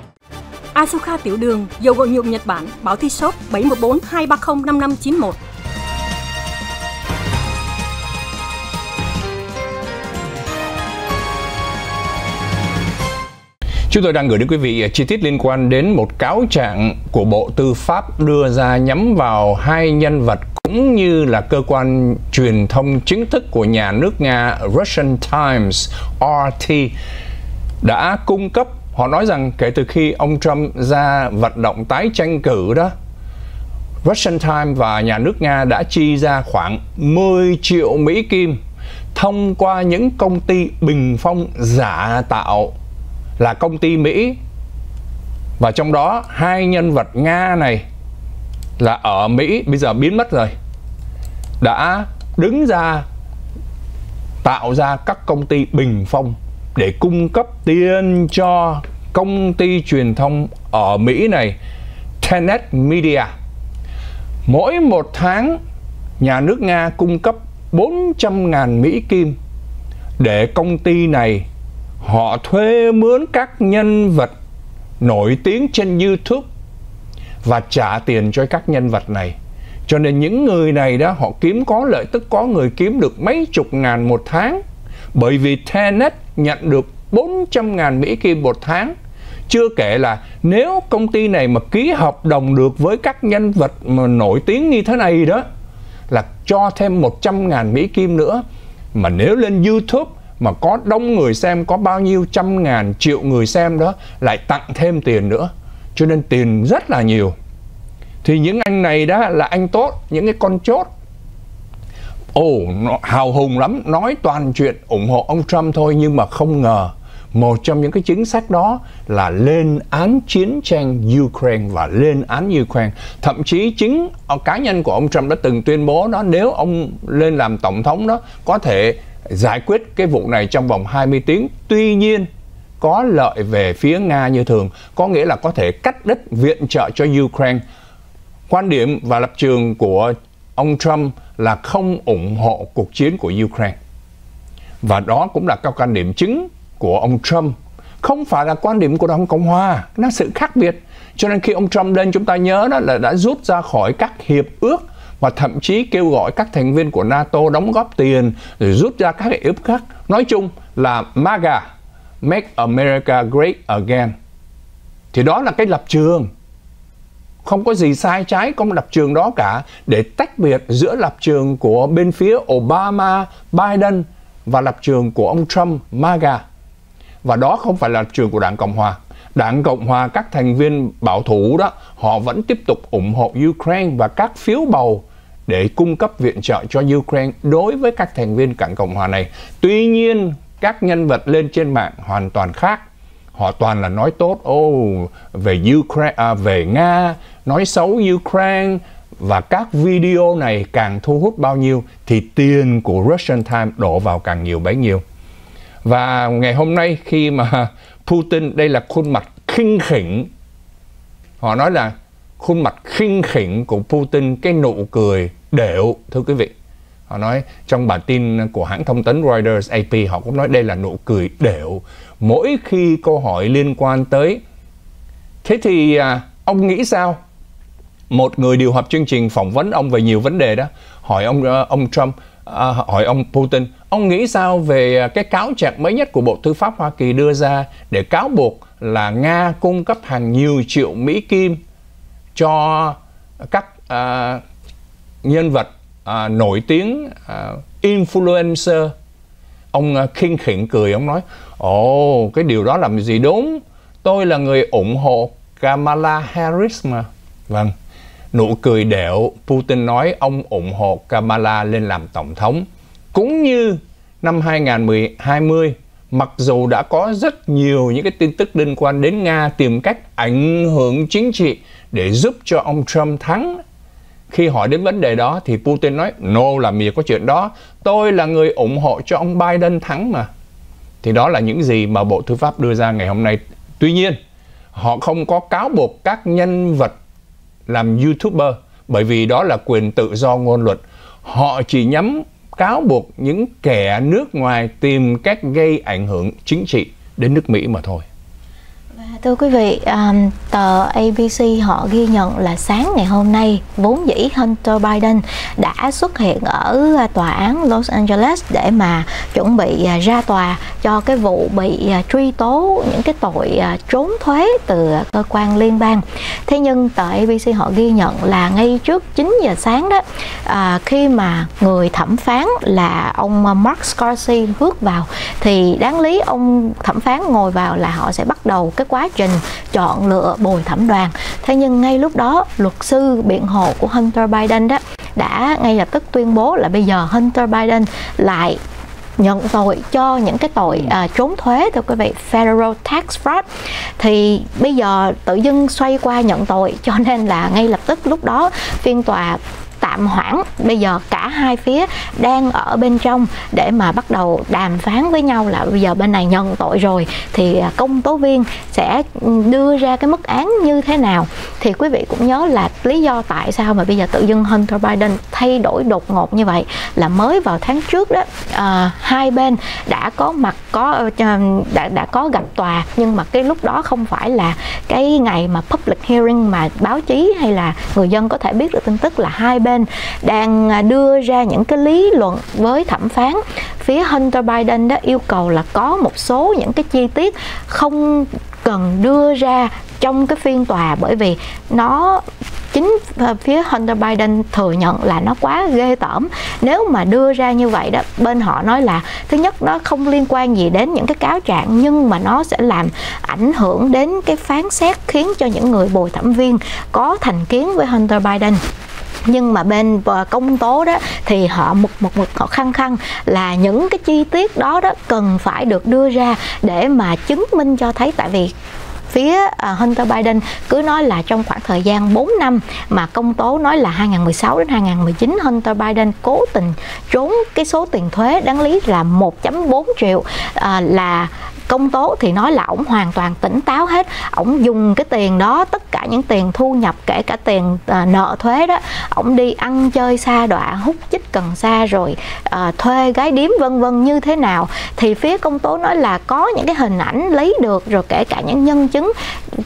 Asuka tiểu đường, dầu gội nhuộm Nhật Bản, bảo thi shop 714 230 5591. Chúng tôi đang gửi đến quý vị chi tiết liên quan đến một cáo trạng của Bộ Tư pháp đưa ra nhắm vào hai nhân vật cũng như là cơ quan truyền thông chính thức của nhà nước Nga, Russian Times RT đã cung cấp. Họ nói rằng kể từ khi ông Trump ra vận động tái tranh cử đó, Russian Times và nhà nước Nga đã chi ra khoảng 10 triệu Mỹ Kim thông qua những công ty bình phong giả tạo là công ty Mỹ và trong đó, hai nhân vật Nga này là ở Mỹ, bây giờ biến mất rồi, đã đứng ra tạo ra các công ty bình phong để cung cấp tiền cho công ty truyền thông ở Mỹ này, Tenet Media. Mỗi một tháng, nhà nước Nga cung cấp 400.000 Mỹ Kim để công ty này họ thuê mướn các nhân vật nổi tiếng trên YouTube và trả tiền cho các nhân vật này. Cho nên những người này đó, họ kiếm có lợi tức có người kiếm được mấy chục ngàn một tháng bởi vì Tenet nhận được 400 ngàn Mỹ Kim một tháng. Chưa kể là nếu công ty này mà ký hợp đồng được với các nhân vật mà nổi tiếng như thế này đó, là cho thêm 100 ngàn Mỹ Kim nữa. Mà nếu lên YouTube mà có đông người xem, có bao nhiêu trăm ngàn triệu người xem đó lại tặng thêm tiền nữa. Cho nên tiền rất là nhiều. Thì những anh này đó là anh tốt, những cái con chốt ồ nó hào hùng lắm nói toàn chuyện ủng hộ ông Trump thôi nhưng mà không ngờ một trong những cái chính sách đó là lên án chiến tranh Ukraine và lên án Ukraine. Thậm chí chính cá nhân của ông Trump đã từng tuyên bố đó nếu ông lên làm tổng thống đó có thể giải quyết cái vụ này trong vòng 20 tiếng. Tuy nhiên có lợi về phía Nga như thường, có nghĩa là có thể cắt đứt viện trợ cho Ukraine. Quan điểm và lập trường của ông Trump là không ủng hộ cuộc chiến của Ukraine. Và đó cũng là các quan điểm chính của ông Trump. Không phải là quan điểm của Đảng Cộng Hòa, nó sự khác biệt. Cho nên khi ông Trump lên chúng ta nhớ đó là đã rút ra khỏi các hiệp ước và thậm chí kêu gọi các thành viên của NATO đóng góp tiền rồi rút ra các hiệp ước khác. Nói chung là MAGA, Make America Great Again. Thì đó là cái lập trường không có gì sai trái trong lập trường đó cả để tách biệt giữa lập trường của bên phía Obama, Biden và lập trường của ông Trump, MAGA. Và đó không phải là lập trường của Đảng Cộng Hòa. Đảng Cộng Hòa, các thành viên bảo thủ đó, họ vẫn tiếp tục ủng hộ Ukraine và các phiếu bầu để cung cấp viện trợ cho Ukraine đối với các thành viên cảng Cộng hòa này. Tuy nhiên, các nhân vật lên trên mạng hoàn toàn khác. Họ toàn là nói tốt ô oh, về Ukraine à, về Nga, nói xấu Ukraine và các video này càng thu hút bao nhiêu thì tiền của Russian Time đổ vào càng nhiều bấy nhiêu. Và ngày hôm nay khi mà [laughs] Putin đây là khuôn mặt khinh khỉnh họ nói là khuôn mặt khinh khỉnh của Putin cái nụ cười đều thưa quý vị. Họ nói trong bản tin của hãng thông tấn Reuters AP họ cũng nói đây là nụ cười đều. Mỗi khi câu hỏi liên quan tới thế thì à, ông nghĩ sao? Một người điều hợp chương trình phỏng vấn ông về nhiều vấn đề đó hỏi ông uh, ông Trump à, hỏi ông Putin ông nghĩ sao về à, cái cáo trạng mới nhất của Bộ Tư pháp Hoa Kỳ đưa ra để cáo buộc là Nga cung cấp hàng nhiều triệu Mỹ Kim cho các uh, nhân vật à, nổi tiếng à, influencer. Ông à, khinh khỉnh cười ông nói ồ oh, cái điều đó làm gì đúng? Tôi là người ủng hộ Kamala Harris mà. Vâng. Nụ cười đẻo Putin nói ông ủng hộ Kamala lên làm tổng thống. Cũng như năm 2020 mặc dù đã có rất nhiều những cái tin tức liên quan đến Nga tìm cách ảnh hưởng chính trị để giúp cho ông Trump thắng. Khi hỏi đến vấn đề đó thì Putin nói no làm gì có chuyện đó, tôi là người ủng hộ cho ông Biden thắng mà. Thì đó là những gì mà Bộ Tư pháp đưa ra ngày hôm nay. Tuy nhiên, họ không có cáo buộc các nhân vật làm YouTuber bởi vì đó là quyền tự do ngôn luận. Họ chỉ nhắm cáo buộc những kẻ nước ngoài tìm cách gây ảnh hưởng chính trị đến nước Mỹ mà thôi. À, thưa quý vị, um, tờ ABC họ ghi nhận là sáng ngày hôm nay, vốn dĩ Hunter Biden đã xuất hiện ở à, tòa án Los Angeles để mà chuẩn bị à, ra tòa cho cái vụ bị truy tố những cái tội trốn thuế từ cơ quan liên bang. Thế nhưng tờ ABC họ ghi nhận là ngay trước 9 giờ sáng đó, à, khi mà người thẩm phán là ông Mark Scorsese bước vào thì đáng lý ông thẩm phán ngồi vào là họ sẽ bắt đầu cái quá trình chọn lựa bồi thẩm đoàn. Thế nhưng ngay lúc đó luật sư biện hộ của Hunter Biden đó đã ngay lập tức tuyên bố là bây giờ Hunter Biden lại nhận tội cho những cái tội à, trốn thuế thưa quý vị federal tax fraud. Thì bây giờ tự dưng xoay qua nhận tội cho nên là ngay lập tức lúc đó phiên tòa tạm hoãn. Bây giờ cả hai phía đang ở bên trong để mà bắt đầu đàm phán với nhau là bây giờ bên này nhận tội rồi thì à, công tố viên sẽ đưa ra cái mức án như thế nào? Thì quý vị cũng nhớ là lý do tại sao mà bây giờ tự dưng Hunter Biden thay đổi đột ngột như vậy là mới vào tháng trước đó à, hai bên đã có mặt có ờ, đã đã có gặp tòa. Nhưng mà cái lúc đó không phải là cái ngày mà public hearing mà báo chí hay là người dân có thể biết được tin tức là hai bên bên đang à, đưa ra những cái lý luận với thẩm phán. Phía Hunter Biden đó yêu cầu là có một số những cái chi tiết không cần đưa ra trong cái phiên tòa bởi vì nó chính à, phía Hunter Biden thừa nhận là nó quá ghê tởm. Nếu mà đưa ra như vậy đó, bên họ nói là thứ nhất nó không liên quan gì đến những cái cáo trạng, nhưng mà nó sẽ làm ảnh hưởng đến cái phán xét khiến cho những người bồi thẩm viên có thành kiến với Hunter Biden nhưng mà bên ờ, công tố đó thì họ một một một họ khăng khăng là những cái chi tiết đó đó cần phải được đưa ra để mà chứng minh cho thấy. Tại vì phía ờ, Hunter Biden cứ nói là trong khoảng thời gian 4 năm mà công tố nói là 2016 đến 2019 Hunter Biden cố tình trốn cái số tiền thuế đáng lý là 1.4 triệu ờ, là công tố thì nói là ổng hoàn toàn tỉnh táo hết. Ổng dùng cái tiền đó tất cả những tiền thu nhập kể cả tiền à, nợ thuế đó ổng đi ăn chơi xa đọa hút chích cần sa rồi à, thuê gái điếm vân vân như thế nào. Thì phía công tố nói là có những cái hình ảnh lấy được rồi kể cả những nhân chứng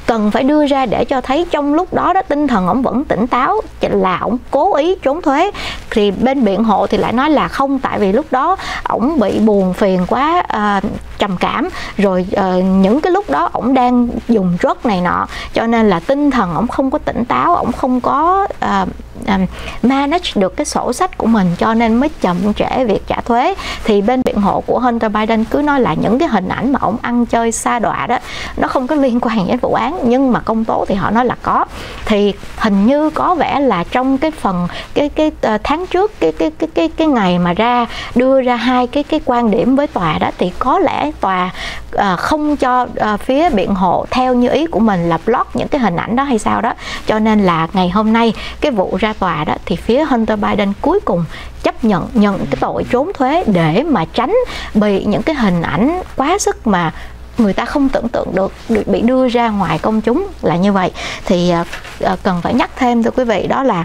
cần phải đưa ra để cho thấy. Trong lúc đó đó tinh thần ổng vẫn tỉnh táo là ổng cố ý trốn thuế. Thì bên biện hộ thì lại nói là không tại vì lúc đó ổng bị buồn phiền quá à, trầm cảm rồi uh, những cái lúc đó ổng đang dùng rớt này nọ cho nên là tinh thần ổng không có tỉnh táo ổng không có uh, um, manage được cái sổ sách của mình cho nên mới chậm trễ việc trả thuế. Thì bên biện hộ của Hunter Biden cứ nói là những cái hình ảnh mà ông ăn chơi xa đọa đó nó không có liên [laughs] quan đến vụ án nhưng mà công tố thì họ nói là có. Thì hình như có vẻ là trong cái phần cái cái uh, tháng trước cái cái cái cái cái ngày mà ra đưa ra hai cái cái quan điểm với tòa đó thì có lẽ tòa uh, không cho uh, phía biện hộ theo như ý của mình là block những cái hình ảnh đó hay sao đó. Cho nên là ngày hôm nay cái vụ ra tòa đó, thì phía Hunter Biden cuối cùng chấp nhận nhận cái tội trốn thuế để mà tránh bị những cái hình ảnh quá sức mà người ta không tưởng tượng được, bị đưa ra ngoài công chúng là như vậy. Thì à, à, cần phải nhắc thêm, thưa quý vị, đó là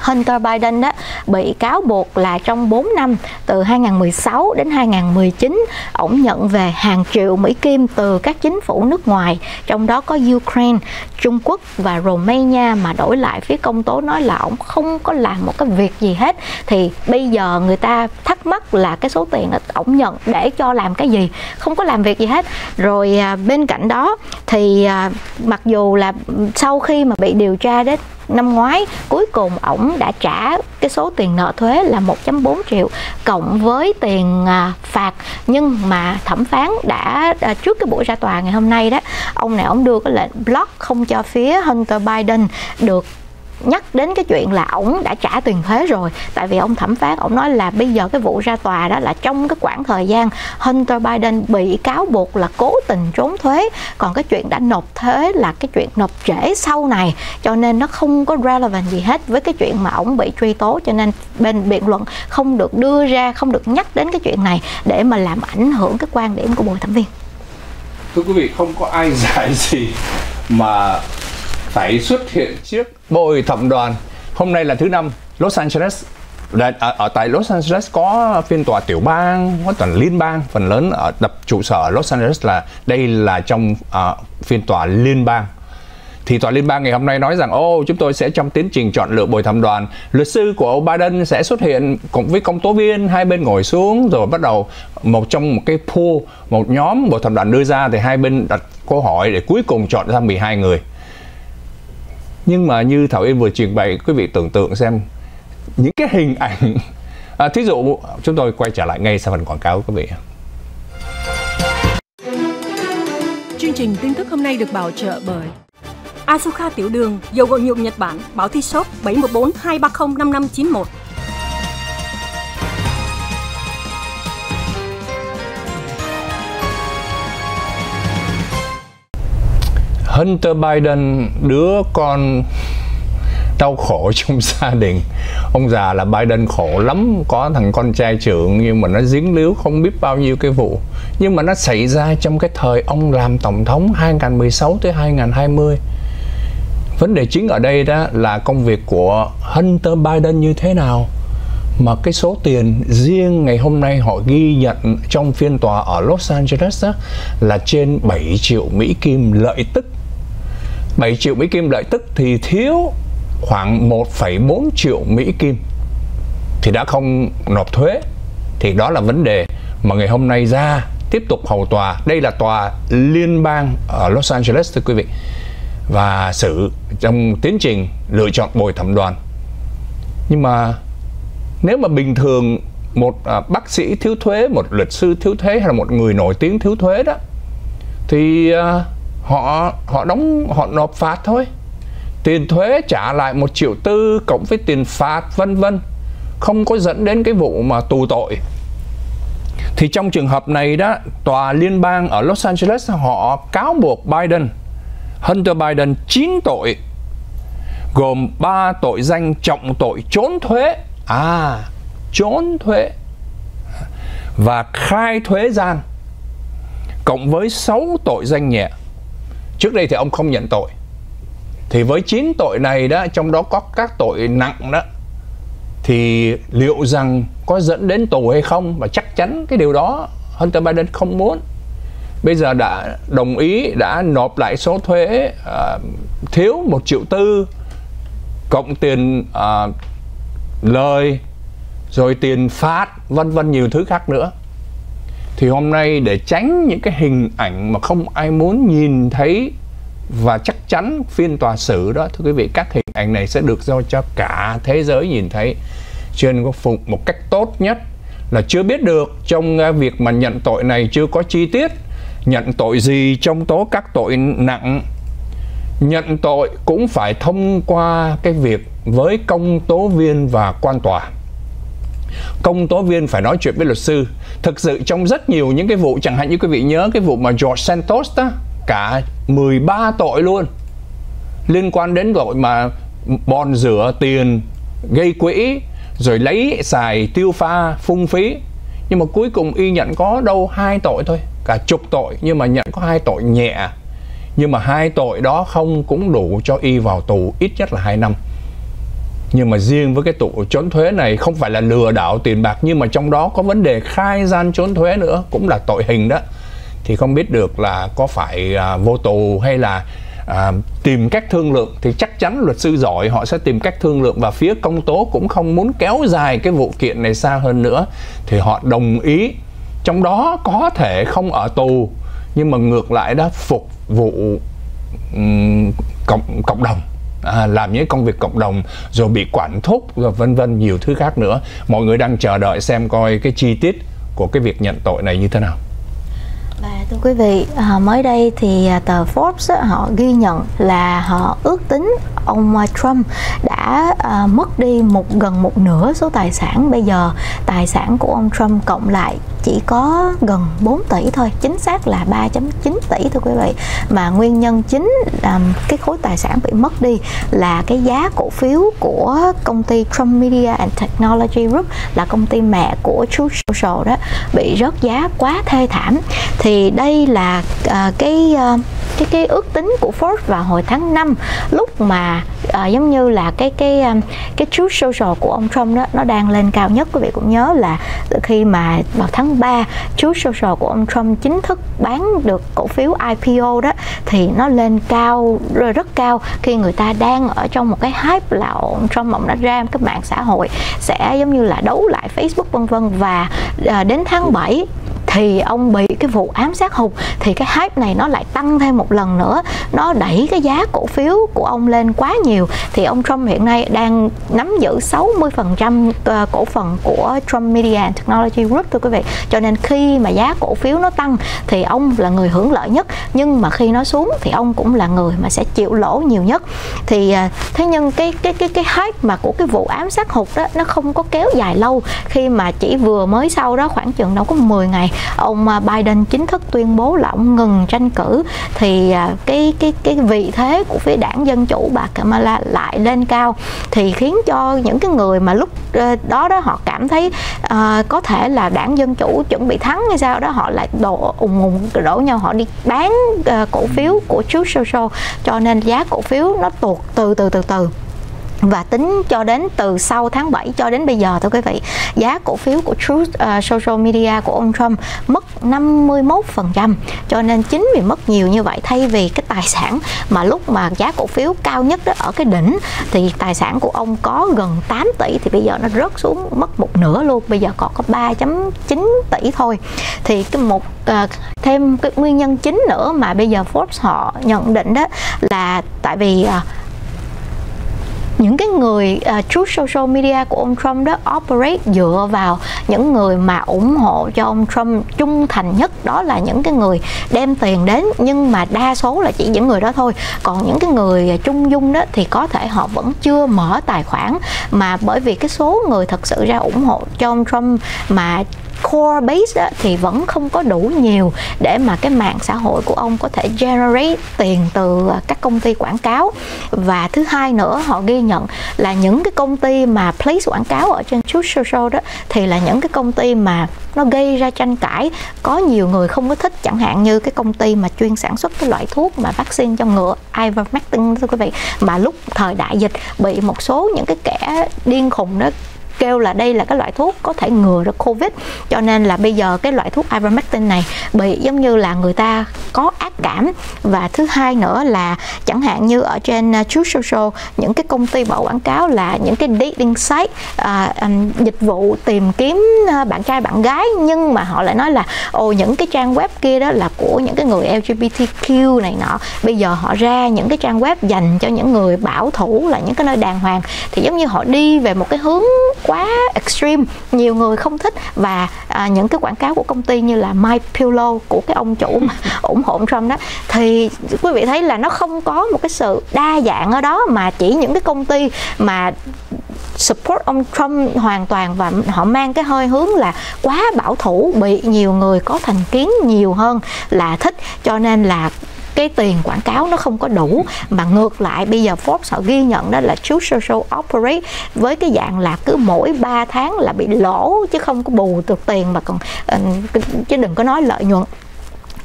Hunter Biden đó bị cáo buộc là trong 4 năm từ 2016 đến 2019 ổng nhận về hàng triệu Mỹ Kim từ các chính phủ nước ngoài trong đó có Ukraine, Trung Quốc và Romania mà đổi lại phía công tố nói là ổng không có làm một cái việc gì hết. Thì bây giờ người ta thắc mắc là cái số tiền là ổng nhận để cho làm cái gì? Không có làm việc gì hết. Rồi à, bên cạnh đó thì à, mặc dù là sau khi mà bị điều tra đến năm ngoái cuối cùng ổng đã trả cái số tiền nợ thuế là 1.4 triệu cộng với tiền à, phạt. Nhưng mà thẩm phán đã à, trước cái buổi ra tòa ngày hôm nay đó ông này ông đưa cái lệnh block không cho phía Hunter Biden được nhắc đến cái chuyện là ổng đã trả tiền thuế rồi. Tại vì ông thẩm phán, ổng nói là bây giờ cái vụ ra tòa đó là trong cái khoảng thời gian Hunter Biden bị cáo buộc là cố tình trốn thuế. Còn cái chuyện đã nộp thuế là cái chuyện nộp trễ sau này. Cho nên nó không có relevant gì hết với cái chuyện mà ổng bị truy tố. Cho nên bên biện luận không được đưa ra, không được nhắc đến cái chuyện này để mà làm ảnh hưởng cái quan điểm của bồi thẩm viên. Thưa quý vị, không có ai [laughs] giải gì mà phải xuất hiện trước bồi thẩm đoàn. Hôm nay là thứ năm Los Angeles ở, ở tại Los Angeles có phiên tòa tiểu bang, có toàn liên bang, phần lớn ở đập trụ sở Los Angeles là đây là trong uh, phiên tòa liên bang. Thì tòa liên bang ngày hôm nay nói rằng ô chúng tôi sẽ trong tiến trình chọn lựa bồi thẩm đoàn, luật sư của ông Biden sẽ xuất hiện cùng với công tố viên, hai bên ngồi xuống rồi bắt đầu một trong một cái pool, một nhóm bồi thẩm đoàn đưa ra thì hai bên đặt câu hỏi để cuối cùng chọn ra 12 người nhưng mà như thảo yên vừa trình bày quý vị tưởng tượng xem những cái hình ảnh à, thí dụ chúng tôi quay trở lại ngay sau phần quảng cáo quý vị chương trình tin tức hôm nay được bảo trợ bởi Asuka tiểu đường, dầu gội nhuộm Nhật Bản, bảo thi shop 714 230 5591. Hunter Biden đứa con đau khổ [laughs] trong gia đình. Ông già là Biden khổ lắm có thằng con trai trưởng nhưng mà nó dính líu không biết bao nhiêu cái vụ. Nhưng mà nó xảy ra trong cái thời ông làm tổng thống 2016 tới 2020 vấn đề chính ở đây đó là công việc của Hunter Biden như thế nào. Mà cái số tiền riêng ngày hôm nay họ ghi nhận trong phiên tòa ở Los Angeles đó, là trên 7 triệu Mỹ Kim lợi tức. 7 triệu Mỹ Kim lợi tức thì thiếu khoảng 1,4 triệu Mỹ Kim. Thì đã không nộp thuế thì đó là vấn đề mà ngày hôm nay ra tiếp tục hầu tòa. Đây là tòa liên bang ở Los Angeles thưa quý vị và xử trong tiến trình lựa chọn bồi thẩm đoàn. Nhưng mà nếu mà bình thường một à, bác sĩ thiếu thuế một luật sư thiếu thuế hay là một người nổi tiếng thiếu thuế đó thì à, họ họ đóng, họ nộp phạt thôi. Tiền thuế trả lại một triệu tư cộng với tiền phạt, vân vân. Không có dẫn đến cái vụ mà tù tội. Thì trong trường hợp này đó, tòa liên bang ở Los Angeles, họ cáo buộc Biden, Hunter Biden 9 tội, gồm 3 tội danh trọng tội trốn thuế. À trốn thuế và khai thuế gian cộng với 6 tội danh nhẹ. Trước đây thì ông không nhận tội. Thì với 9 tội này đó, trong đó có các tội nặng đó, thì liệu rằng có dẫn đến tù hay không? Và chắc chắn cái điều đó Hunter Biden không muốn. Bây giờ đã đồng ý, đã nộp lại số thuế uh, thiếu một triệu tư cộng tiền uh, lời rồi tiền phạt vân vân nhiều thứ khác nữa thì hôm nay để tránh những cái hình ảnh mà không ai muốn nhìn thấy và chắc chắn phiên tòa xử đó, thưa quý vị, các hình ảnh này sẽ được giao cho cả thế giới nhìn thấy. Cho nên có phục một cách tốt nhất là chưa biết được trong à, việc mà nhận tội này chưa có chi tiết. Nhận tội gì trong tố các tội nặng? Nhận tội cũng phải thông qua cái việc với công tố viên và quan tòa công tố viên phải nói chuyện với luật sư. Thực sự trong rất nhiều những cái vụ, chẳng hạn như quý vị nhớ cái vụ mà George Santos đó, cả 13 tội luôn. Liên quan đến tội mà bòn rửa tiền, gây quỹ, rồi lấy, xài, tiêu pha, phung phí. Nhưng mà cuối cùng y nhận có đâu hai tội thôi, cả chục tội. Nhưng mà nhận có hai tội nhẹ. Nhưng mà hai tội đó không cũng đủ cho y vào tù, ít nhất là hai năm nhưng mà riêng với cái tụ trốn thuế này không phải là lừa đảo tiền bạc nhưng mà trong đó có vấn đề khai gian trốn thuế nữa cũng là tội hình đó. Thì không biết được là có phải à, vô tù hay là à, tìm cách thương lượng thì chắc chắn luật sư giỏi họ sẽ tìm cách thương lượng. Và phía công tố cũng không muốn kéo dài cái vụ kiện này xa hơn nữa. Thì họ đồng ý trong đó có thể không ở tù nhưng mà ngược lại đó phục vụ um, cộng cộng đồng à, làm những công việc cộng đồng rồi bị quản thúc rồi vân vân nhiều thứ khác nữa. Mọi người đang chờ đợi xem coi cái chi tiết của cái việc nhận tội này như thế nào. Và thưa quý vị, à, mới đây thì à, tờ Forbes họ ghi nhận là họ ước tính ông Trump đã à, mất đi một gần một nửa số tài sản. Bây giờ tài sản của ông Trump cộng lại chỉ có gần 4 tỷ thôi, chính xác là 3.9 tỷ thưa quý vị. Mà nguyên nhân chính à, cái khối tài sản bị mất đi là cái giá cổ phiếu của công ty Trump Media and Technology Group là công ty mẹ của Truth Social đó bị rớt giá quá thê thảm thì đây là à, cái à, cái cái ước tính của Forbes vào hồi tháng 5 lúc mà à, giống như là cái cái ờ, cái truth social của ông Trump đó nó đang lên cao nhất quý vị cũng nhớ là khi mà vào tháng 3 truth social của ông Trump chính thức bán được cổ phiếu IPO đó thì nó lên cao rồi rất cao khi người ta đang ở trong một cái hype là ông Trump ông đã ra cái mạng xã hội sẽ giống như là đấu lại Facebook vân vân. Và à, đến tháng 7 thì ông bị cái vụ ám sát hụt, thì cái hype này nó lại tăng thêm một lần nữa. Nó đẩy cái giá cổ phiếu của ông lên quá nhiều. Thì ông Trump hiện nay đang nắm giữ 60% ờ, cổ phần của Trump Media and Technology Group, thưa quý vị. Cho nên khi mà giá cổ phiếu nó tăng, thì ông là người hưởng lợi nhất. Nhưng mà khi nó xuống, thì ông cũng là người mà sẽ chịu lỗ nhiều nhất. Thì ờ, thế nhưng cái cái cái cái hype mà của cái vụ ám sát hụt đó, nó không có kéo dài lâu. Khi mà chỉ vừa mới sau đó khoảng chừng đâu có 10 ngày ông à, Biden chính thức tuyên bố là ông ngừng tranh cử. Thì à, cái cái cái vị thế của phía đảng dân chủ bà Kamala lại lên cao. Thì khiến cho những cái người mà lúc ờ, đó đó họ cảm thấy uh, có thể là đảng dân chủ chuẩn bị thắng hay sao đó họ lại đổ ùng ùng đổ nhau họ đi bán uh, cổ phiếu của Truth Social. Cho nên giá cổ phiếu nó tuột từ từ từ từ và tính cho đến từ sau tháng 7 cho đến bây giờ thưa quý vị giá cổ phiếu của Truth uh, Social Media của ông Trump mất 51% cho nên chính vì mất nhiều như vậy thay vì cái tài sản mà lúc mà giá cổ phiếu cao nhất đó ở cái đỉnh thì tài sản của ông có gần 8 tỷ thì bây giờ nó rớt xuống mất một nửa luôn. Bây giờ còn có 3.9 tỷ thôi. Thì cái một uh, thêm cái nguyên nhân chính nữa mà bây giờ Forbes họ nhận định đó là tại vì uh, những cái người à, uh, truth social media của ông Trump đó operate dựa vào những người mà ủng hộ cho ông Trump trung thành nhất. Đó là những cái người đem tiền đến nhưng mà đa số là chỉ những người đó thôi. Còn những cái người à, trung dung đó thì có thể họ vẫn chưa mở tài khoản. Mà bởi vì cái số người thật sự ra ủng hộ cho ông Trump mà core base á, thì vẫn không có đủ nhiều để mà cái mạng xã hội của ông có thể generate tiền từ à, các công ty quảng cáo. Và thứ hai nữa họ ghi nhận là những cái công ty mà place quảng cáo ở trên Truth Social đó thì là những cái công ty mà nó gây ra tranh cãi. Có nhiều người không có thích chẳng hạn như cái công ty mà chuyên sản xuất cái loại thuốc mà vaccine cho ngựa Ivermectin thưa quý vị mà lúc thời đại dịch bị một số những cái kẻ điên khùng đó kêu là đây là cái loại thuốc có thể ngừa được covid. Cho nên là bây giờ cái loại thuốc ivermectin này bị giống như là người ta có ác cảm. Và thứ hai nữa là chẳng hạn như ở trên uh, Truth Social những cái công ty bỏ quảng cáo là những cái dating site uh, um, dịch vụ tìm kiếm uh, bạn trai bạn gái. Nhưng mà họ lại nói là ồ những cái trang web kia đó là của những cái người LGBTQ này nọ. Bây giờ họ ra những cái trang web dành cho những người bảo thủ là những cái nơi đàng hoàng. Thì giống như họ đi về một cái hướng quá extreme nhiều người không thích. Và à, những cái quảng cáo của công ty như là My Pillow của cái ông chủ mà [laughs] ủng hộ Trump đó thì quý vị thấy là nó không có một cái sự đa dạng ở đó mà chỉ những cái công ty mà support ông Trump hoàn toàn và họ mang cái hơi hướng là quá bảo thủ bị nhiều người có thành kiến nhiều hơn là thích. Cho nên là cái tiền quảng cáo nó không có đủ mà ngược lại bây giờ Forbes họ ghi nhận đó là Truth Social operate với cái dạng là cứ mỗi 3 tháng là bị lỗ chứ không có bù được tiền mà còn ờ, chứ đừng có nói lợi nhuận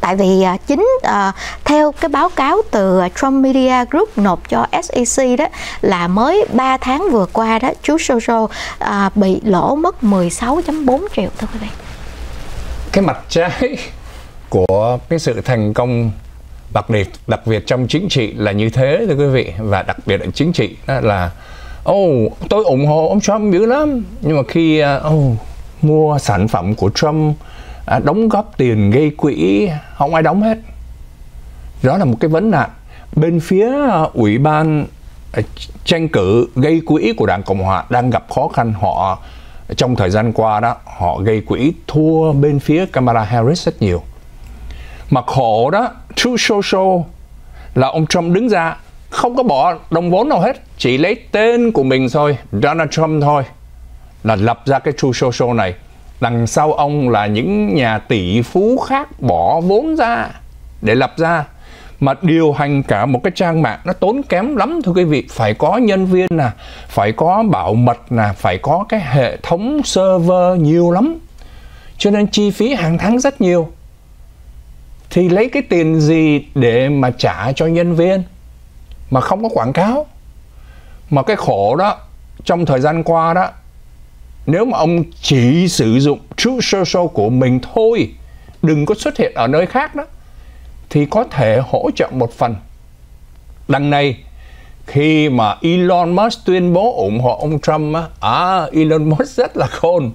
tại vì à, chính uh, theo cái báo cáo từ Trump Media Group nộp cho SEC đó là mới 3 tháng vừa qua đó chú Social uh, bị lỗ mất 16.4 triệu thôi quý vị. Cái mặt trái của cái sự thành công đặc biệt đặc biệt trong chính trị là như thế thưa quý vị. Và đặc biệt ở chính trị đó là ô oh, tôi ủng hộ ông Trump dữ lắm. Nhưng mà khi oh, mua sản phẩm của Trump à, đóng góp tiền gây quỹ không ai đóng hết. Đó là một cái vấn nạn. Bên phía à, ủy ban à, tranh cử gây quỹ của đảng cộng hòa đang gặp khó khăn. Họ trong thời gian qua đó họ gây quỹ thua bên phía Kamala Harris rất nhiều. Mà khổ đó True Social là ông Trump đứng ra, không có bỏ đồng vốn nào hết, chỉ lấy tên của mình thôi, Donald Trump thôi, là lập ra cái True Social này. Đằng sau ông là những nhà tỷ phú khác bỏ vốn ra để lập ra. Mà điều hành cả một cái trang mạng nó tốn kém lắm, thưa quý vị. Phải có nhân viên nè, phải có bảo mật nè, phải có cái hệ thống server nhiều lắm. Cho nên chi phí hàng tháng rất nhiều thì lấy cái tiền gì để mà trả cho nhân viên? Mà không có quảng cáo. Mà cái khổ đó trong thời gian qua đó nếu mà ông chỉ sử dụng True Social của mình thôi đừng có xuất hiện ở nơi khác đó thì có thể hỗ trợ một phần. Đằng này khi mà Elon Musk tuyên bố ủng hộ ông Trump á, à Elon Musk rất là khôn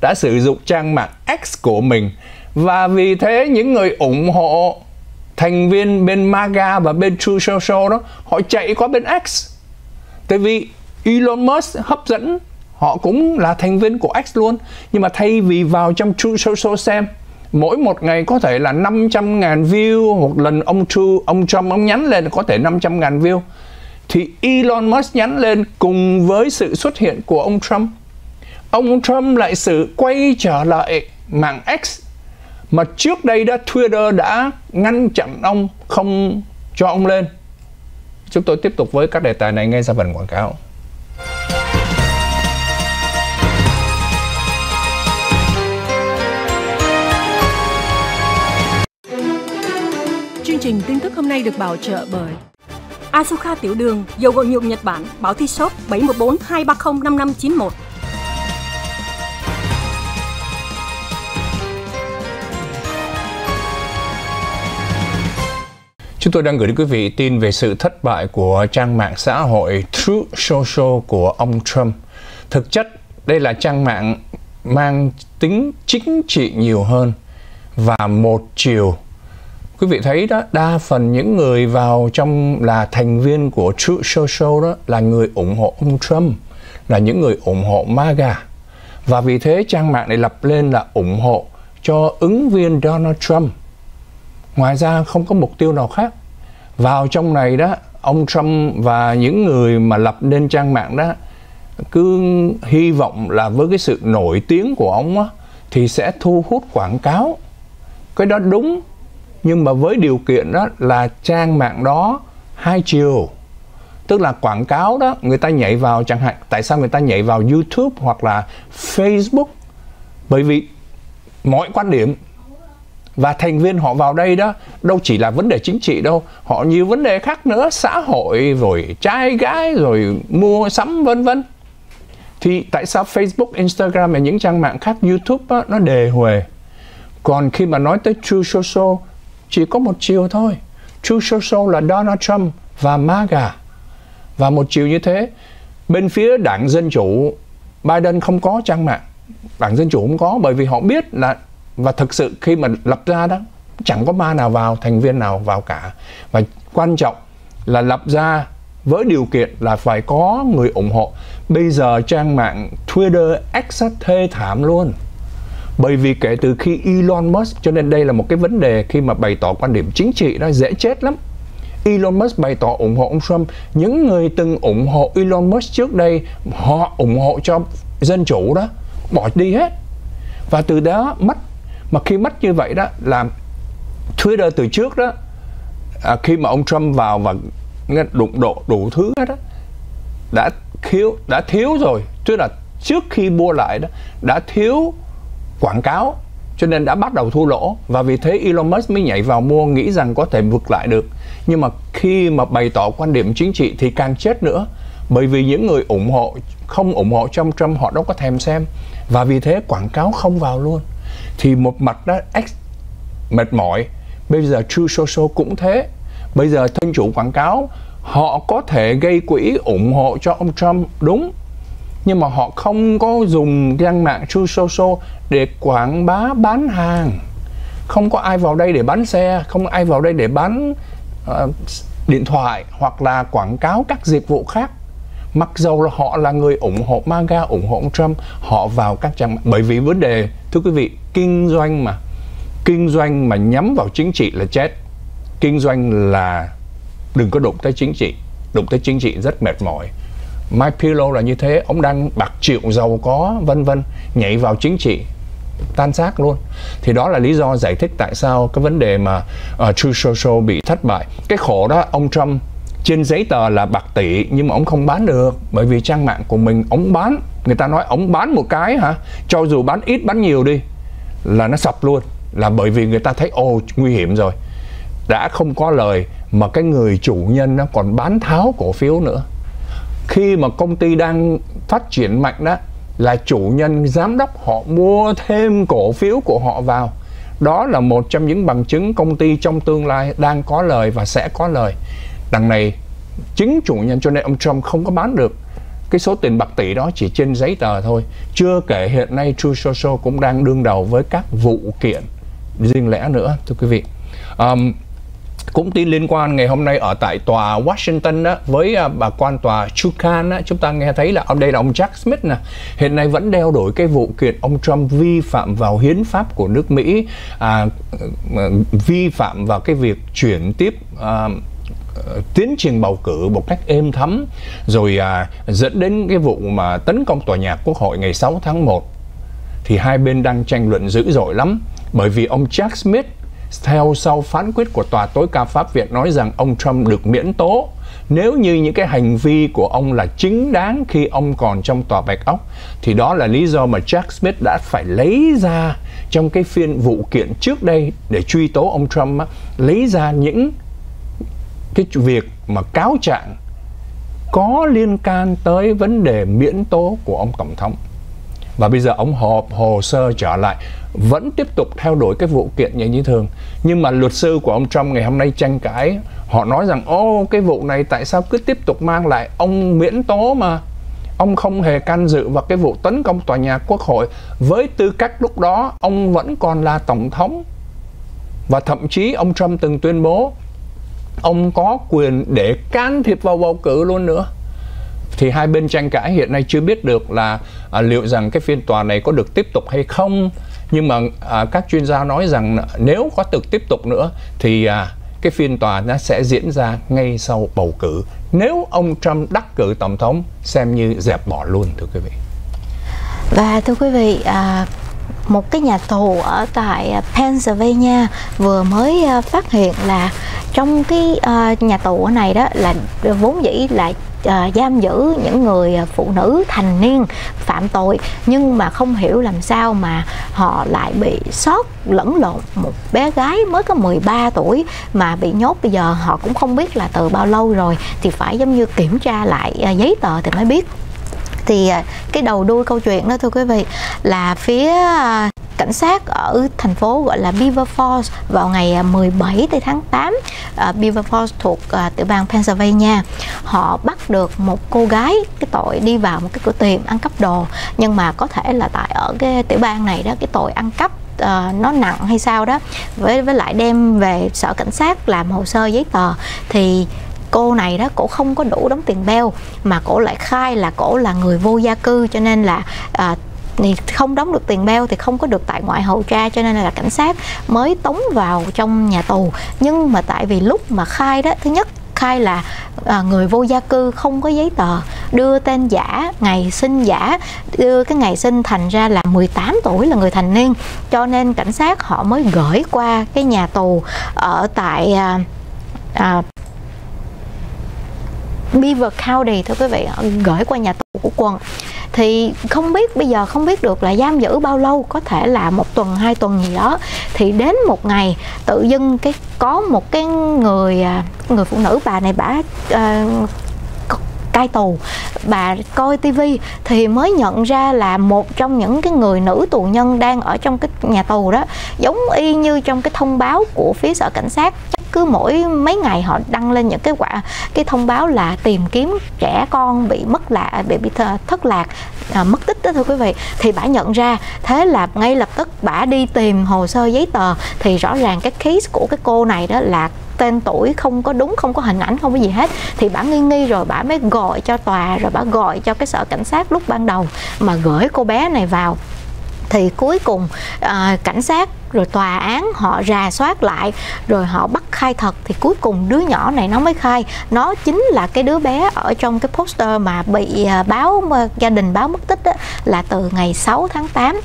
đã sử dụng trang mạng X của mình và vì thế những người ủng hộ thành viên bên MAGA và bên True Social đó, họ chạy qua bên X. Tại vì Elon Musk hấp dẫn, họ cũng là thành viên của X luôn. Nhưng mà thay vì vào trong True Social xem, mỗi một ngày có thể là 500 ngàn view, một lần ông True, ông Trump ông nhắn lên có thể 500 ngàn view, thì Elon Musk nhắn lên cùng với sự xuất hiện của ông Trump. Ông Trump lại sự quay trở lại mạng X mà trước đây đã Twitter đã ngăn chặn ông không cho ông lên chúng tôi tiếp tục với các đề tài này ngay sau phần quảng cáo Chương trình tin tức hôm nay được bảo trợ bởi Asuka tiểu đường, dầu gội nhuộm Nhật Bản, bảo thi shop 714 230 5591. Chúng tôi đang gửi đến quý vị tin về sự thất bại của trang mạng xã hội Truth Social của ông Trump. Thực chất, đây là trang mạng mang tính chính trị nhiều hơn và một chiều. Quý vị thấy đó, đa phần những người vào trong là thành viên của Truth Social đó là người ủng hộ ông Trump, là những người ủng hộ MAGA. Và vì thế trang mạng này lập lên là ủng hộ cho ứng viên Donald Trump ngoài ra không có mục tiêu nào khác. Vào trong này đó ông Trump và những người mà lập nên trang mạng đó cứ hy vọng là với cái sự nổi tiếng của ông á, thì sẽ thu hút quảng cáo. Cái đó đúng nhưng mà với điều kiện đó là trang mạng đó hai chiều. Tức là quảng cáo đó người ta nhảy vào chẳng hạn tại sao người ta nhảy vào YouTube hoặc là Facebook? Bởi vì mọi quan điểm và thành viên họ vào đây đó đâu chỉ là vấn đề chính trị đâu họ nhiều vấn đề khác nữa xã hội rồi trai gái rồi mua sắm vân vân. Thì tại sao Facebook, Instagram và những trang mạng khác YouTube đó, nó đề huề? Còn khi mà nói tới True Social chỉ có một chiều thôi. True Social là Donald Trump và MAGA. Và một chiều như thế bên phía đảng Dân Chủ Biden không có trang mạng đảng Dân Chủ không có bởi vì họ biết là và thực sự khi mà lập ra đó, chẳng có ma nào vào, thành viên nào vào cả. Và quan trọng là lập ra với điều kiện là phải có người ủng hộ. Bây giờ trang mạng Twitter X thê thảm luôn. Bởi vì kể từ khi Elon Musk, cho nên đây là một cái vấn đề khi mà bày tỏ quan điểm chính trị đó dễ chết lắm. Elon Musk bày tỏ ủng hộ ông Trump. Những người từng ủng hộ Elon Musk trước đây, họ ủng hộ cho dân chủ đó, bỏ đi hết. Và từ đó mất mà khi mất như vậy đó làm Twitter từ trước đó à, khi mà ông Trump vào và đụng độ đủ thứ đó đã thiếu đã thiếu rồi. Tức là trước khi mua lại đó đã thiếu quảng cáo cho nên đã bắt đầu thua lỗ. Và vì thế Elon Musk mới nhảy vào mua nghĩ rằng có thể vượt lại được. Nhưng mà khi mà bày tỏ quan điểm chính trị thì càng chết nữa. Bởi vì những người ủng hộ không ủng hộ trong Trump họ đâu có thèm xem. Và vì thế quảng cáo không vào luôn thì một mặt đó X mệt mỏi. Bây giờ True Social cũng thế. Bây giờ thân chủ quảng cáo họ có thể gây quỹ ủng hộ cho ông Trump đúng. Nhưng mà họ không có dùng trang mạng True Social để quảng bá bán hàng. Không có ai vào đây để bán xe không ai vào đây để bán uh, điện thoại hoặc là quảng cáo các dịch vụ khác. Mặc dầu là họ là người ủng hộ MAGA ủng hộ ông Trump họ vào các trang mạng. Bởi vì vấn đề thưa quý vị kinh doanh mà. Kinh doanh mà nhắm vào chính trị là chết. Kinh doanh là đừng có đụng tới chính trị. Đụng tới chính trị rất mệt mỏi. My Pillow là như thế ông đang bạc triệu giàu có vân vân nhảy vào chính trị tan xác luôn. Thì đó là lý do giải thích tại sao cái vấn đề mà uh, True Social bị thất bại. Cái khổ đó ông Trump trên giấy tờ là bạc tỷ nhưng mà ông không bán được. Bởi vì trang mạng của mình ông bán người ta nói ông bán một cái hả? Cho dù bán ít bán nhiều đi là nó sập luôn, là bởi vì người ta thấy ồ nguy hiểm rồi. Đã không có lời mà cái người chủ nhân nó còn bán tháo cổ phiếu nữa. Khi mà công ty đang phát triển mạnh đó, là chủ nhân, giám đốc họ mua thêm cổ phiếu của họ vào. Đó là một trong những bằng chứng công ty trong tương lai đang có lời và sẽ có lời. Đằng này, chính chủ nhân, cho nên ông Trump không có bán được cái số tiền bạc tỷ đó chỉ trên giấy tờ thôi. Chưa kể hiện nay True Social cũng đang đương đầu với các vụ kiện riêng lẻ nữa thưa quý vị. Um, cũng tin liên quan ngày hôm nay ở tại tòa Washington đó, với uh, bà quan tòa Chukan đó, chúng ta nghe thấy là ông đây là ông Jack Smith nè. Hiện nay vẫn đeo đổi cái vụ kiện ông Trump vi phạm vào hiến pháp của nước Mỹ à, ờ, ờ, vi phạm vào cái việc chuyển tiếp à, tiến trình bầu cử một cách êm thấm rồi à, dẫn đến cái vụ mà tấn công tòa nhà quốc hội ngày 6 tháng 1 thì hai bên đang tranh luận dữ dội lắm. Bởi vì ông Jack Smith theo sau phán quyết của tòa tối cao pháp viện nói rằng ông Trump được miễn tố. Nếu như những cái hành vi của ông là chính đáng khi ông còn trong tòa bạch ốc thì đó là lý do mà Jack Smith đã phải lấy ra trong cái phiên vụ kiện trước đây để truy tố ông Trump lấy ra những cái việc mà cáo trạng có liên can tới vấn đề miễn tố của ông tổng thống. Và bây giờ ông họp hồ sơ trở lại, vẫn tiếp tục theo đuổi cái vụ kiện như như thường nhưng mà luật sư của ông Trump ngày hôm nay tranh cãi, họ nói rằng, ô, cái vụ này tại sao cứ tiếp tục mang lại ông miễn tố mà? Ông không hề can dự vào cái vụ tấn công tòa nhà quốc hội. Với tư cách lúc đó, ông vẫn còn là tổng thống. Và thậm chí ông Trump từng tuyên bố ông có quyền để can thiệp vào bầu cử luôn nữa. Thì hai bên tranh cãi hiện nay chưa biết được là à, liệu rằng cái phiên tòa này có được tiếp tục hay không. Nhưng mà à, các chuyên gia nói rằng nếu có được tiếp tục nữa thì à, cái phiên tòa nó sẽ diễn ra ngay sau bầu cử. Nếu ông Trump đắc cử tổng thống xem như dẹp bỏ luôn thưa quý vị. Và thưa quý vị à, một cái nhà tù ở tại à, Pennsylvania vừa mới à, phát hiện là trong cái à, nhà tù ở này đó là vốn dĩ là giam giữ những người phụ nữ thành niên phạm tội, nhưng mà không hiểu làm sao mà họ lại bị sót lẫn lộn một bé gái mới có 13 tuổi mà bị nhốt. Bây giờ họ cũng không biết là từ bao lâu rồi thì phải giống như kiểm tra lại giấy tờ thì mới biết thì à, cái đầu đuôi câu chuyện đó thưa quý vị là phía à, cảnh sát ở thành phố gọi là Beaver Falls vào ngày à, 17 tháng 8 uh, Beaver Falls thuộc uh, tiểu bang Pennsylvania. Họ bắt được một cô gái cái tội đi vào một cái cửa tiệm ăn cắp đồ. Nhưng mà có thể là tại ở cái tiểu bang này đó cái tội ăn cắp uh, nó nặng hay sao đó với với lại đem về sở cảnh sát làm hồ sơ giấy tờ. Thì cô này đó cổ không có đủ đóng tiền beo mà cổ lại khai là cổ là người vô gia cư cho nên là à, thì không đóng được tiền beo thì không có được tại ngoại hầu tra cho nên là cảnh sát mới tống vào trong nhà tù. Nhưng mà tại vì lúc mà khai đó thứ nhất khai là à, người vô gia cư không có giấy tờ đưa tên giả ngày sinh giả đưa cái ngày sinh thành ra là 18 tuổi là người thành niên. Cho nên cảnh sát họ mới gửi qua cái nhà tù ở tại à, à, Beaver County thưa quý vị gửi qua nhà tù của quận thì không biết bây giờ không biết được là giam giữ bao lâu có thể là một tuần hai tuần gì đó. Thì đến một ngày tự dưng cái có một cái người à, người phụ nữ bà này bả uh, à, cai tù. Bà coi tivi thì mới nhận ra là một trong những cái người nữ tù nhân đang ở trong cái nhà tù đó giống y như trong cái thông báo của phía sở cảnh sát. Cứ mỗi mấy ngày họ đăng lên những cái quả cái thông báo là tìm kiếm trẻ con bị mất lạ bị bị thất lạc à, mất tích đó thưa quý vị. Thì bà nhận ra thế là ngay lập tức bà đi tìm hồ sơ giấy tờ. Thì rõ ràng cái case của cái cô này đó là tên tuổi không có đúng không có hình ảnh không có gì hết. Thì bà nghi nghi rồi bà mới gọi cho tòa rồi bà gọi cho cái sở cảnh sát lúc ban đầu. Mà gửi cô bé này vào. Thì cuối cùng à, cảnh sát rồi tòa án họ rà soát lại rồi họ bắt khai thật thì cuối cùng đứa nhỏ này nó mới khai. Nó chính là cái đứa bé ở trong cái poster mà bị à, báo à, gia đình báo mất tích đó, là từ ngày 6 tháng 8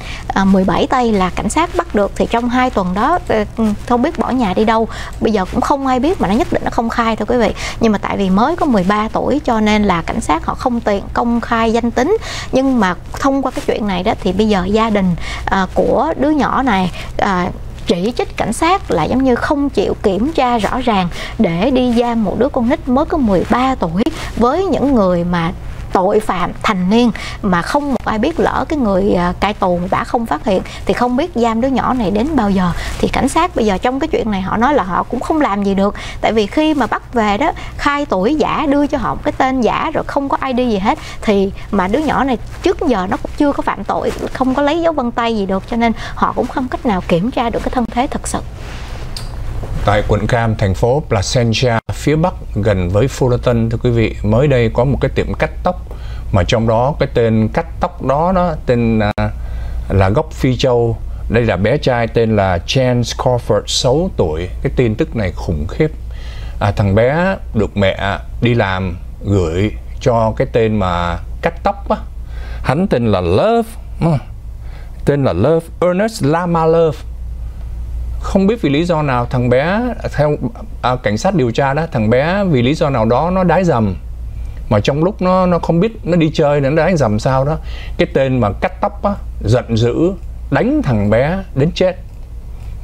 17 à, tây là cảnh sát bắt được. Thì trong hai tuần đó ờ, không biết bỏ nhà đi đâu. Bây giờ cũng không ai biết mà nó nhất định nó không khai thôi quý vị. Nhưng mà tại vì mới có 13 tuổi cho nên là cảnh sát họ không tiện công khai danh tính. Nhưng mà thông qua cái chuyện này đó thì bây giờ gia đình của đứa nhỏ này à, chỉ trích cảnh sát là giống như không chịu kiểm tra rõ ràng để đi giam một đứa con nít mới có 13 tuổi với những người mà tội phạm thành niên mà không một ai biết lỡ cái người à, cai tù mà đã không phát hiện thì không biết giam đứa nhỏ này đến bao giờ. Thì cảnh sát bây giờ trong cái chuyện này họ nói là họ cũng không làm gì được. Tại vì khi mà bắt về đó, khai tuổi giả, đưa cho họ một cái tên giả rồi không có ai đi gì hết, thì mà đứa nhỏ này trước giờ nó cũng chưa có phạm tội, không có lấy dấu vân tay gì được. Cho nên họ cũng không cách nào kiểm tra được cái thân thế thật sự tại quận Cam, thành phố Placentia, phía bắc gần với Fullerton thưa quý vị, mới đây có một cái tiệm cắt tóc mà trong đó cái tên cắt tóc đó nó tên là, là gốc Phi Châu. Đây là bé trai tên là Chance Crawford 6 tuổi. Cái tin tức này khủng khiếp. À, thằng bé được mẹ đi làm gửi cho cái tên mà cắt tóc á. Hắn tên là Love. Ừ, tên là Love, Ernest Lama Love không biết vì lý do nào thằng bé theo à, cảnh sát điều tra đó thằng bé vì lý do nào đó nó đái dầm. Mà trong lúc nó nó không biết nó đi chơi nó đái dầm sao đó cái tên mà cắt tóc á giận dữ đánh thằng bé đến chết.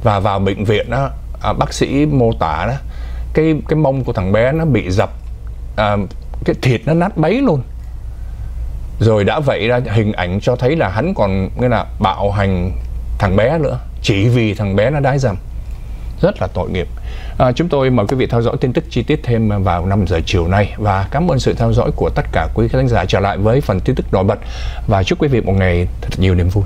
Và vào bệnh viện đó à, bác sĩ mô tả đó cái cái mông của thằng bé nó bị dập à, cái thịt nó nát bấy luôn. Rồi đã vậy ra hình ảnh cho thấy là hắn còn nghĩa là bạo hành thằng bé nữa chỉ vì thằng bé nó đái dầm. Rất là tội nghiệp. À, chúng tôi mời quý vị theo dõi tin tức chi tiết thêm vào 5 giờ chiều nay và cảm ơn sự theo dõi của tất cả quý khán giả. Trở lại với phần tin tức nổi bật và chúc quý vị một ngày thật nhiều niềm vui.